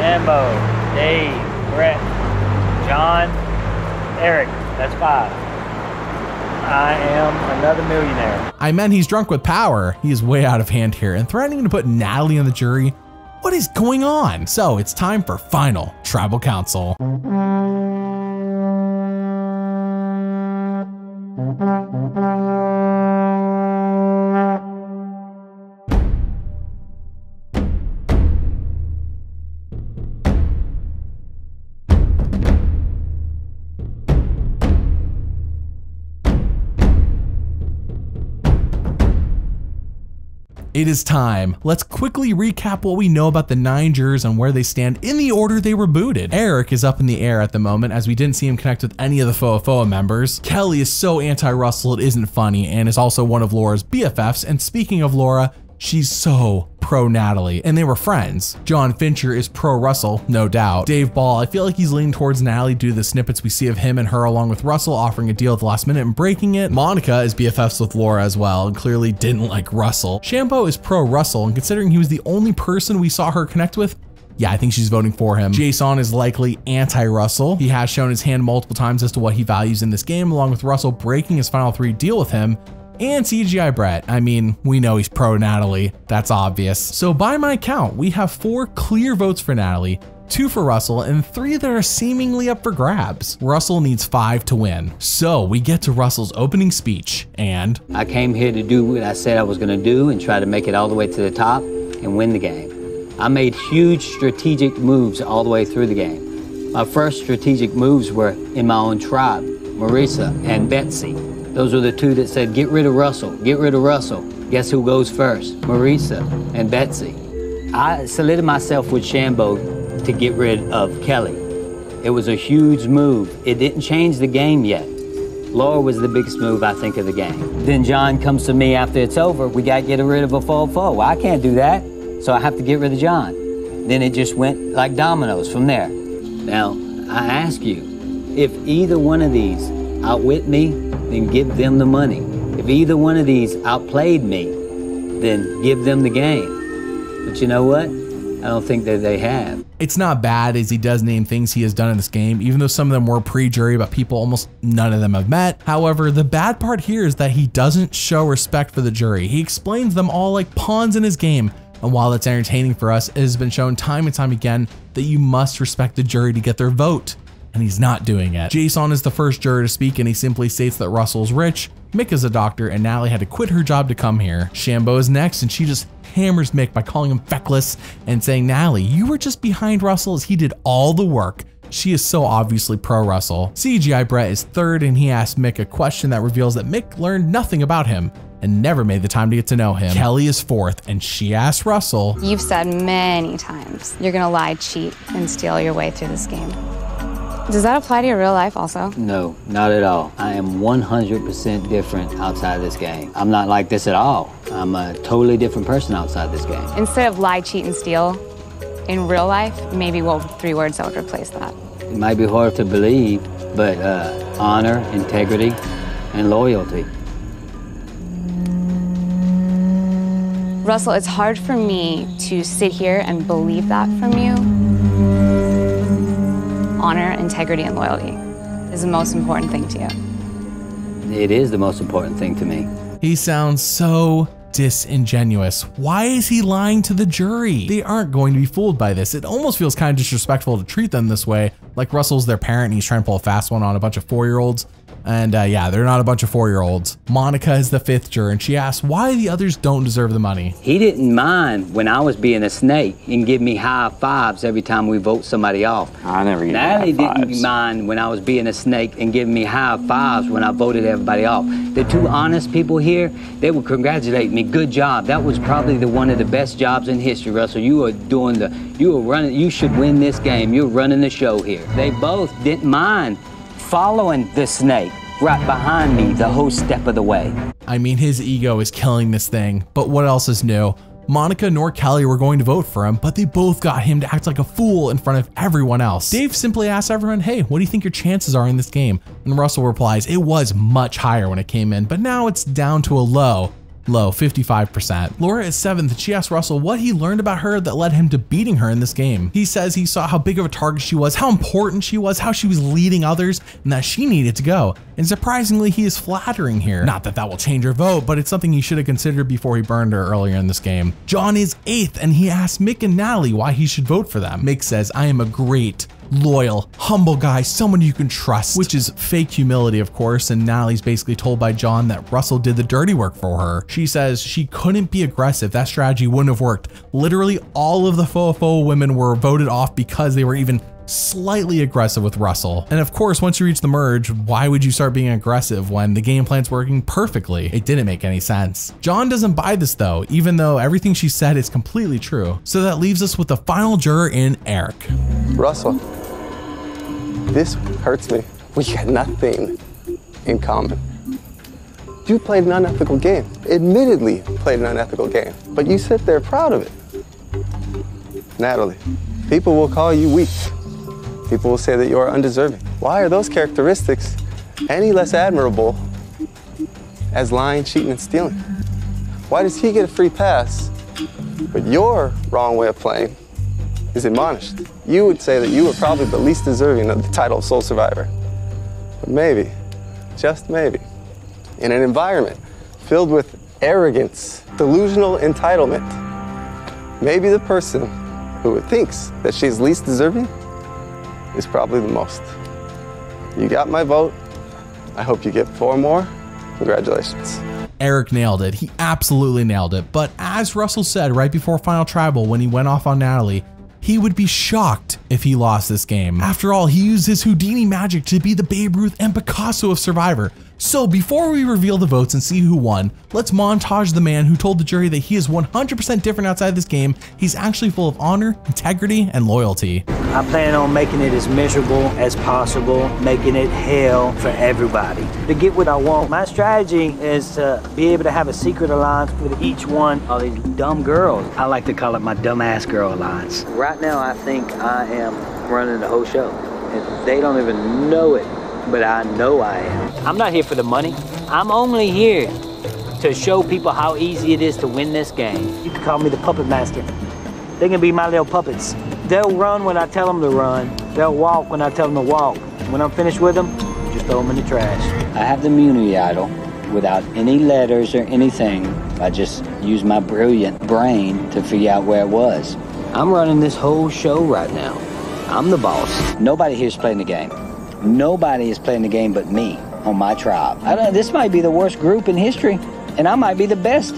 Shambo, Dave, Brett, John, Eric. That's five. I am another millionaire. I meant he's drunk with power. He is way out of hand here and threatening to put Natalie on the jury. What is going on? So it's time for final tribal council. Mm-hmm. It is time. Let's quickly recap what we know about the nine jurors and where they stand in the order they were booted. Eric is up in the air at the moment as we didn't see him connect with any of the Foa members. Kelly is so anti-Russell it isn't funny and is also one of Laura's BFFs. And speaking of Laura, she's so pro Natalie, and they were friends. John Fincher is pro Russell, no doubt. Dave Ball, I feel like he's leaning towards Natalie due to the snippets we see of him and her along with Russell offering a deal at the last minute and breaking it. Monica is BFFs with Laura as well and clearly didn't like Russell. Shambo is pro Russell, and considering he was the only person we saw her connect with, yeah, I think she's voting for him. Jason is likely anti-Russell. He has shown his hand multiple times as to what he values in this game, along with Russell breaking his final three deal with him and CGI Brett. I mean, we know he's pro Natalie, that's obvious. So by my count, we have four clear votes for Natalie, two for Russell, and three that are seemingly up for grabs. Russell needs five to win. So we get to Russell's opening speech, and I came here to do what I said I was going to do and try to make it all the way to the top and win the game. I made huge strategic moves all the way through the game. My first strategic moves were in my own tribe, Marisa and Betsy. Those were the two that said, get rid of Russell, get rid of Russell. Guess who goes first? Marisa and Betsy. I saluted myself with Shambo to get rid of Kelly. It was a huge move. It didn't change the game yet. Laura was the biggest move, I think, of the game. Then John comes to me after it's over. We got to get rid of a Foa Foa. Well, I can't do that, so I have to get rid of John. Then it just went like dominoes from there. Now, I ask you, if either one of these outwit me, then give them the money. If either one of these outplayed me, then give them the game. But you know what? I don't think that they have. It's not bad as he does name things he has done in this game, even though some of them were pre-jury, but people almost none of them have met. However, the bad part here is that he doesn't show respect for the jury. He explains them all like pawns in his game. And while it's entertaining for us, it has been shown time and time again that you must respect the jury to get their vote and he's not doing it. Jason is the first juror to speak and he simply states that Russell's rich, Mick is a doctor, and Natalie had to quit her job to come here. Shambo is next and she just hammers Mick by calling him feckless and saying, Natalie, you were just behind Russell as he did all the work. She is so obviously pro Russell. CGI Brett is third and he asks Mick a question that reveals that Mick learned nothing about him and never made the time to get to know him. Kelly is fourth and she asks Russell, You've said many times you're gonna lie, cheat, and steal your way through this game. Does that apply to your real life also? No, not at all. I am 100% different outside this game. I'm not like this at all. I'm a totally different person outside this game. Instead of lie, cheat, and steal, in real life, maybe well, three words that would replace that. It might be hard to believe, but uh, honor, integrity, and loyalty. Russell, it's hard for me to sit here and believe that from you honor, integrity, and loyalty is the most important thing to you. It is the most important thing to me. He sounds so disingenuous. Why is he lying to the jury? They aren't going to be fooled by this. It almost feels kind of disrespectful to treat them this way, like Russell's their parent and he's trying to pull a fast one on a bunch of four year olds. And uh, yeah, they're not a bunch of four year olds. Monica is the fifth juror, and she asks why the others don't deserve the money. He didn't mind when I was being a snake and give me high fives every time we vote somebody off. I never give Natalie you high didn't fives. mind when I was being a snake and giving me high fives when I voted everybody off. The two honest people here, they would congratulate me. Good job. That was probably the one of the best jobs in history, Russell. You are doing the, you are running, you should win this game. You're running the show here. They both didn't mind following the snake right behind me the whole step of the way. I mean, his ego is killing this thing, but what else is new? Monica nor Kelly were going to vote for him, but they both got him to act like a fool in front of everyone else. Dave simply asks everyone, hey, what do you think your chances are in this game? And Russell replies, it was much higher when it came in, but now it's down to a low. Low, 55%. Laura is seventh and she asks Russell what he learned about her that led him to beating her in this game. He says he saw how big of a target she was, how important she was, how she was leading others, and that she needed to go. And surprisingly, he is flattering here. Not that that will change her vote, but it's something he should have considered before he burned her earlier in this game. John is eighth and he asks Mick and Natalie why he should vote for them. Mick says, I am a great, loyal, humble guy, someone you can trust, which is fake humility, of course. And Natalie's basically told by John that Russell did the dirty work for her. She says she couldn't be aggressive. That strategy wouldn't have worked. Literally, all of the Foa Foa women were voted off because they were even slightly aggressive with Russell. And of course, once you reach the merge, why would you start being aggressive when the game plan's working perfectly? It didn't make any sense. John doesn't buy this though, even though everything she said is completely true. So that leaves us with the final juror in Eric. Russell, this hurts me. We got nothing in common. You played an unethical game, admittedly played an unethical game, but you sit there proud of it. Natalie, people will call you weak. People will say that you are undeserving. Why are those characteristics any less admirable as lying, cheating, and stealing? Why does he get a free pass, but your wrong way of playing is admonished? You would say that you were probably the least deserving of the title of sole survivor. But maybe, just maybe, in an environment filled with arrogance, delusional entitlement, maybe the person who thinks that she's least deserving is probably the most. You got my vote. I hope you get four more. Congratulations. Eric nailed it. He absolutely nailed it. But as Russell said right before Final Tribal when he went off on Natalie, he would be shocked if he lost this game. After all, he used his Houdini magic to be the Babe Ruth and Picasso of Survivor. So before we reveal the votes and see who won, let's montage the man who told the jury that he is 100% different outside this game. He's actually full of honor, integrity, and loyalty. I plan on making it as miserable as possible, making it hell for everybody. To get what I want, my strategy is to be able to have a secret alliance with each one of these dumb girls. I like to call it my dumbass girl alliance. Right now, I think I am running the whole show. And they don't even know it, but I know I am. I'm not here for the money. I'm only here to show people how easy it is to win this game. You can call me the puppet master. They can be my little puppets. They'll run when I tell them to run. They'll walk when I tell them to walk. When I'm finished with them, just throw them in the trash. I have the immunity idol without any letters or anything. I just use my brilliant brain to figure out where it was. I'm running this whole show right now. I'm the boss. Nobody here's playing the game. Nobody is playing the game but me on my tribe. I don't, this might be the worst group in history, and I might be the best.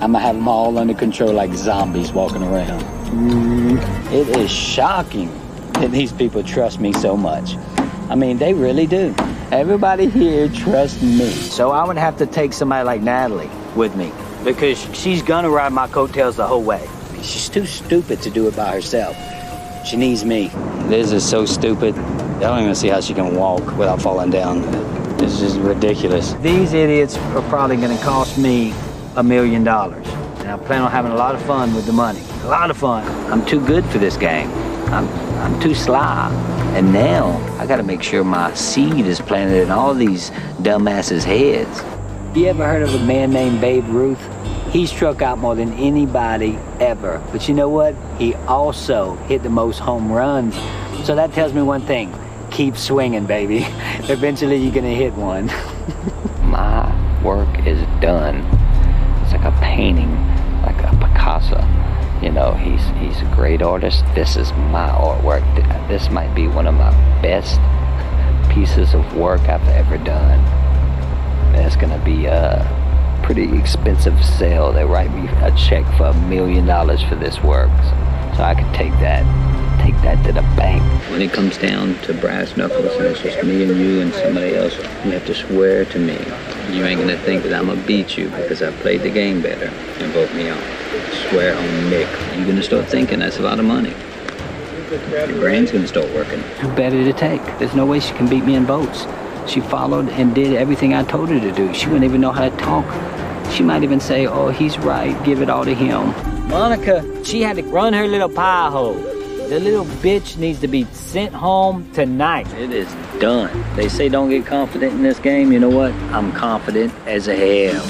I'm gonna have them all under control like zombies walking around. Mm, it is shocking that these people trust me so much. I mean, they really do. Everybody here trusts me. So I would have to take somebody like Natalie with me because she's gonna ride my coattails the whole way. She's too stupid to do it by herself. She needs me. Liz is so stupid. I don't even see how she can walk without falling down. It's just ridiculous. These idiots are probably gonna cost me a million dollars. And I plan on having a lot of fun with the money. A lot of fun. I'm too good for this game. I'm I'm too sly. And now I gotta make sure my seed is planted in all these dumbasses' heads. You ever heard of a man named Babe Ruth? He struck out more than anybody ever. But you know what? He also hit the most home runs. So that tells me one thing. Keep swinging, baby. Eventually you're gonna hit one. my work is done. It's like a painting, like a Picasso. You know, he's he's a great artist. This is my artwork. This might be one of my best pieces of work I've ever done. That's gonna be a pretty expensive sale. They write me a check for a million dollars for this work, so, so I could take that, take that to the bank. When it comes down to brass knuckles and it's just me and you and somebody else, you have to swear to me. You ain't gonna think that I'm gonna beat you because I played the game better and vote me out. Swear on Mick. You're gonna start thinking that's a lot of money. Your brain's gonna start working. Who better to take? There's no way she can beat me in votes. She followed and did everything I told her to do. She wouldn't even know how to talk. She might even say, oh, he's right, give it all to him. Monica, she had to run her little pie hole. The little bitch needs to be sent home tonight. It is done. They say don't get confident in this game. You know what? I'm confident as a hell.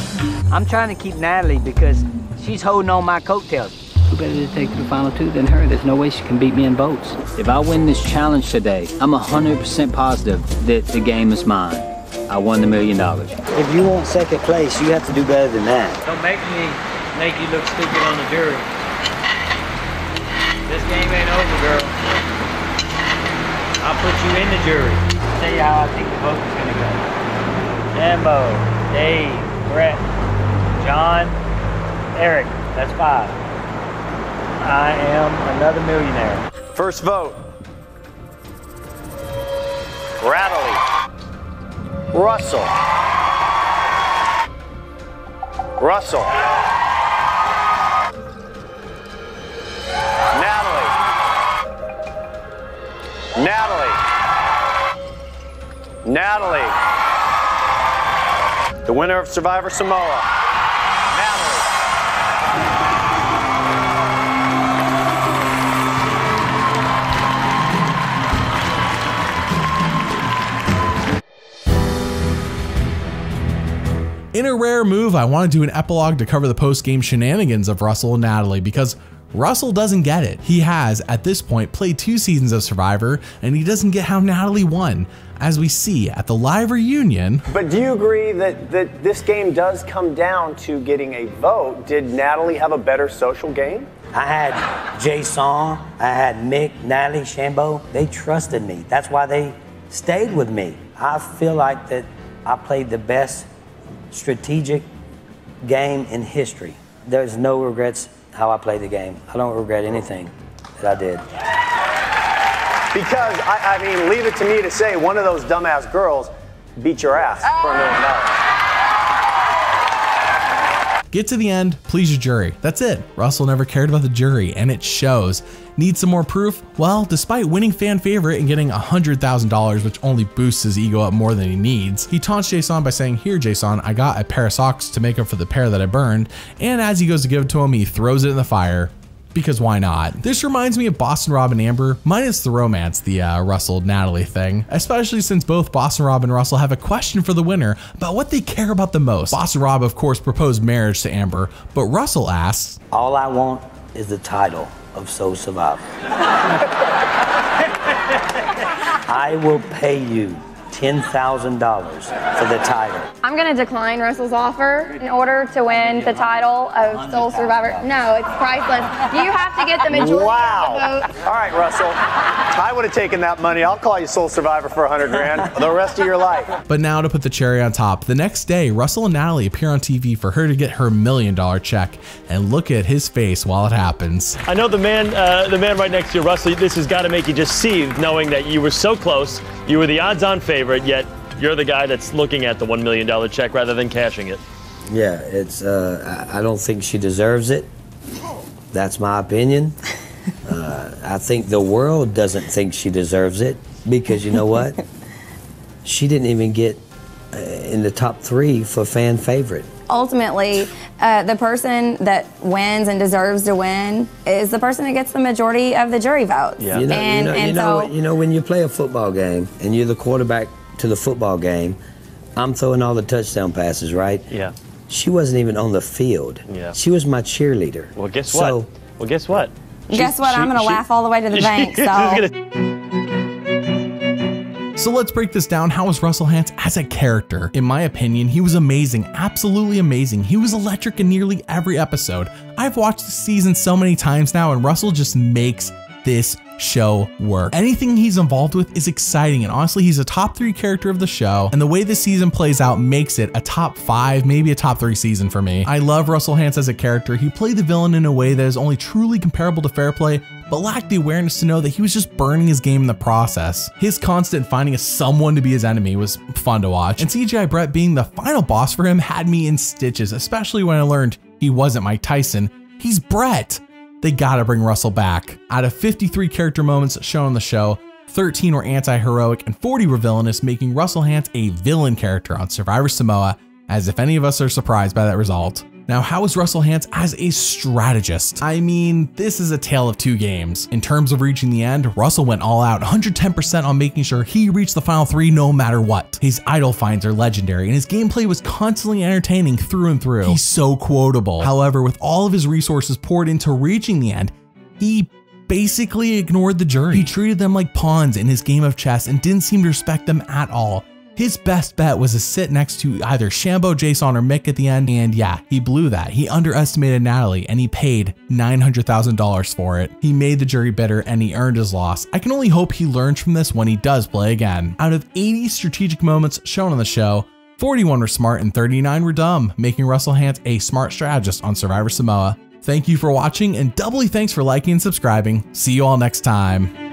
I'm trying to keep Natalie because she's holding on my coattails. Who better to take to the final two than her? There's no way she can beat me in votes. If I win this challenge today, I'm 100% positive that the game is mine. I won the million dollars. If you want second place, you have to do better than that. Don't make me make you look stupid on the jury. Game ain't over, girl. I'll put you in the jury. tell you how I think the vote is gonna go. Shambo, Dave, Brett, John, Eric. That's five. I am another millionaire. First vote. Natalie. Russell. Russell. Natalie. Natalie. The winner of Survivor Samoa. In a rare move, I want to do an epilogue to cover the post game shenanigans of Russell and Natalie because Russell doesn't get it. He has, at this point, played two seasons of Survivor, and he doesn't get how Natalie won, as we see at the live reunion. But do you agree that, that this game does come down to getting a vote? Did Natalie have a better social game? I had Jason, I had Mick, Natalie, Shambo. They trusted me. That's why they stayed with me. I feel like that I played the best strategic game in history. There's no regrets how I played the game. I don't regret anything that I did. Because, I, I mean, leave it to me to say one of those dumbass girls beat your ass for a million dollars. Get to the end, please your jury. That's it. Russell never cared about the jury, and it shows. Need some more proof? Well, despite winning fan favorite and getting $100,000, which only boosts his ego up more than he needs, he taunts Jason by saying, Here, Jason, I got a pair of socks to make up for the pair that I burned. And as he goes to give it to him, he throws it in the fire because why not? This reminds me of Boston Rob and Amber, minus the romance, the uh, Russell Natalie thing, especially since both Boston Rob and Russell have a question for the winner about what they care about the most. Boston Rob, of course, proposed marriage to Amber, but Russell asks, All I want is the title of Sole Survivor. I will pay you $10,000 for the title. I'm going to decline Russell's offer in order to win the title of Sole Survivor. No, it's priceless. You have to get the majority Wow. of the vote. All right, Russell. I would have taken that money. I'll call you Sole Survivor for a hundred grand the rest of your life. But now to put the cherry on top, the next day, Russell and Natalie appear on TV for her to get her million dollar check, and look at his face while it happens. I know the man, uh, the man right next to you, Russell. This has got to make you just seethe, knowing that you were so close. You were the odds-on favorite, yet you're the guy that's looking at the one million dollar check rather than cashing it. Yeah, it's. Uh, I I don't think she deserves it. That's my opinion. Uh, I think the world doesn't think she deserves it because you know what? she didn't even get uh, in the top three for fan favorite. Ultimately, uh, the person that wins and deserves to win is the person that gets the majority of the jury votes. You know, and, you know, and you know, so you know, when you play a football game and you're the quarterback to the football game, I'm throwing all the touchdown passes, right? Yeah. She wasn't even on the field. Yeah. She was my cheerleader. Well, guess So- what? Well, guess what? guess what? I'm going to laugh all the way to the bank. She's So. So let's break this down. How was Russell Hantz as a character? In my opinion, he was amazing, absolutely amazing. He was electric in nearly every episode. I've watched the season so many times now, and Russell just makes this show work. Anything he's involved with is exciting, and honestly, he's a top three character of the show. And the way this season plays out makes it a top five, maybe a top three season for me. I love Russell Hantz as a character. He played the villain in a way that is only truly comparable to Fairplay, but lacked the awareness to know that he was just burning his game in the process. His constant finding a someone to be his enemy was fun to watch, and CGI Brett being the final boss for him had me in stitches, especially when I learned he wasn't Mike Tyson, he's Brett. They gotta bring Russell back. Out of 53 character moments shown on the show, 13 were anti-heroic and 40 were villainous, making Russell Hantz a villain character on Survivor Samoa, as if any of us are surprised by that result. Now, how is Russell Hantz as a strategist? I mean, this is a tale of two games. In terms of reaching the end, Russell went all out 110% on making sure he reached the final three no matter what. His idol finds are legendary, and his gameplay was constantly entertaining through and through. He's so quotable. However, with all of his resources poured into reaching the end, he basically ignored the jury. He treated them like pawns in his game of chess and didn't seem to respect them at all. His best bet was to sit next to either Shambo, Jason, or Mick at the end, and yeah, he blew that. He underestimated Natalie and he paid $900,000 for it. He made the jury bitter and he earned his loss. I can only hope he learns from this when he does play again. Out of 80 strategic moments shown on the show, 41 were smart and 39 were dumb, making Russell Hantz a smart strategist on Survivor Samoa. Thank you for watching and doubly thanks for liking and subscribing. See you all next time.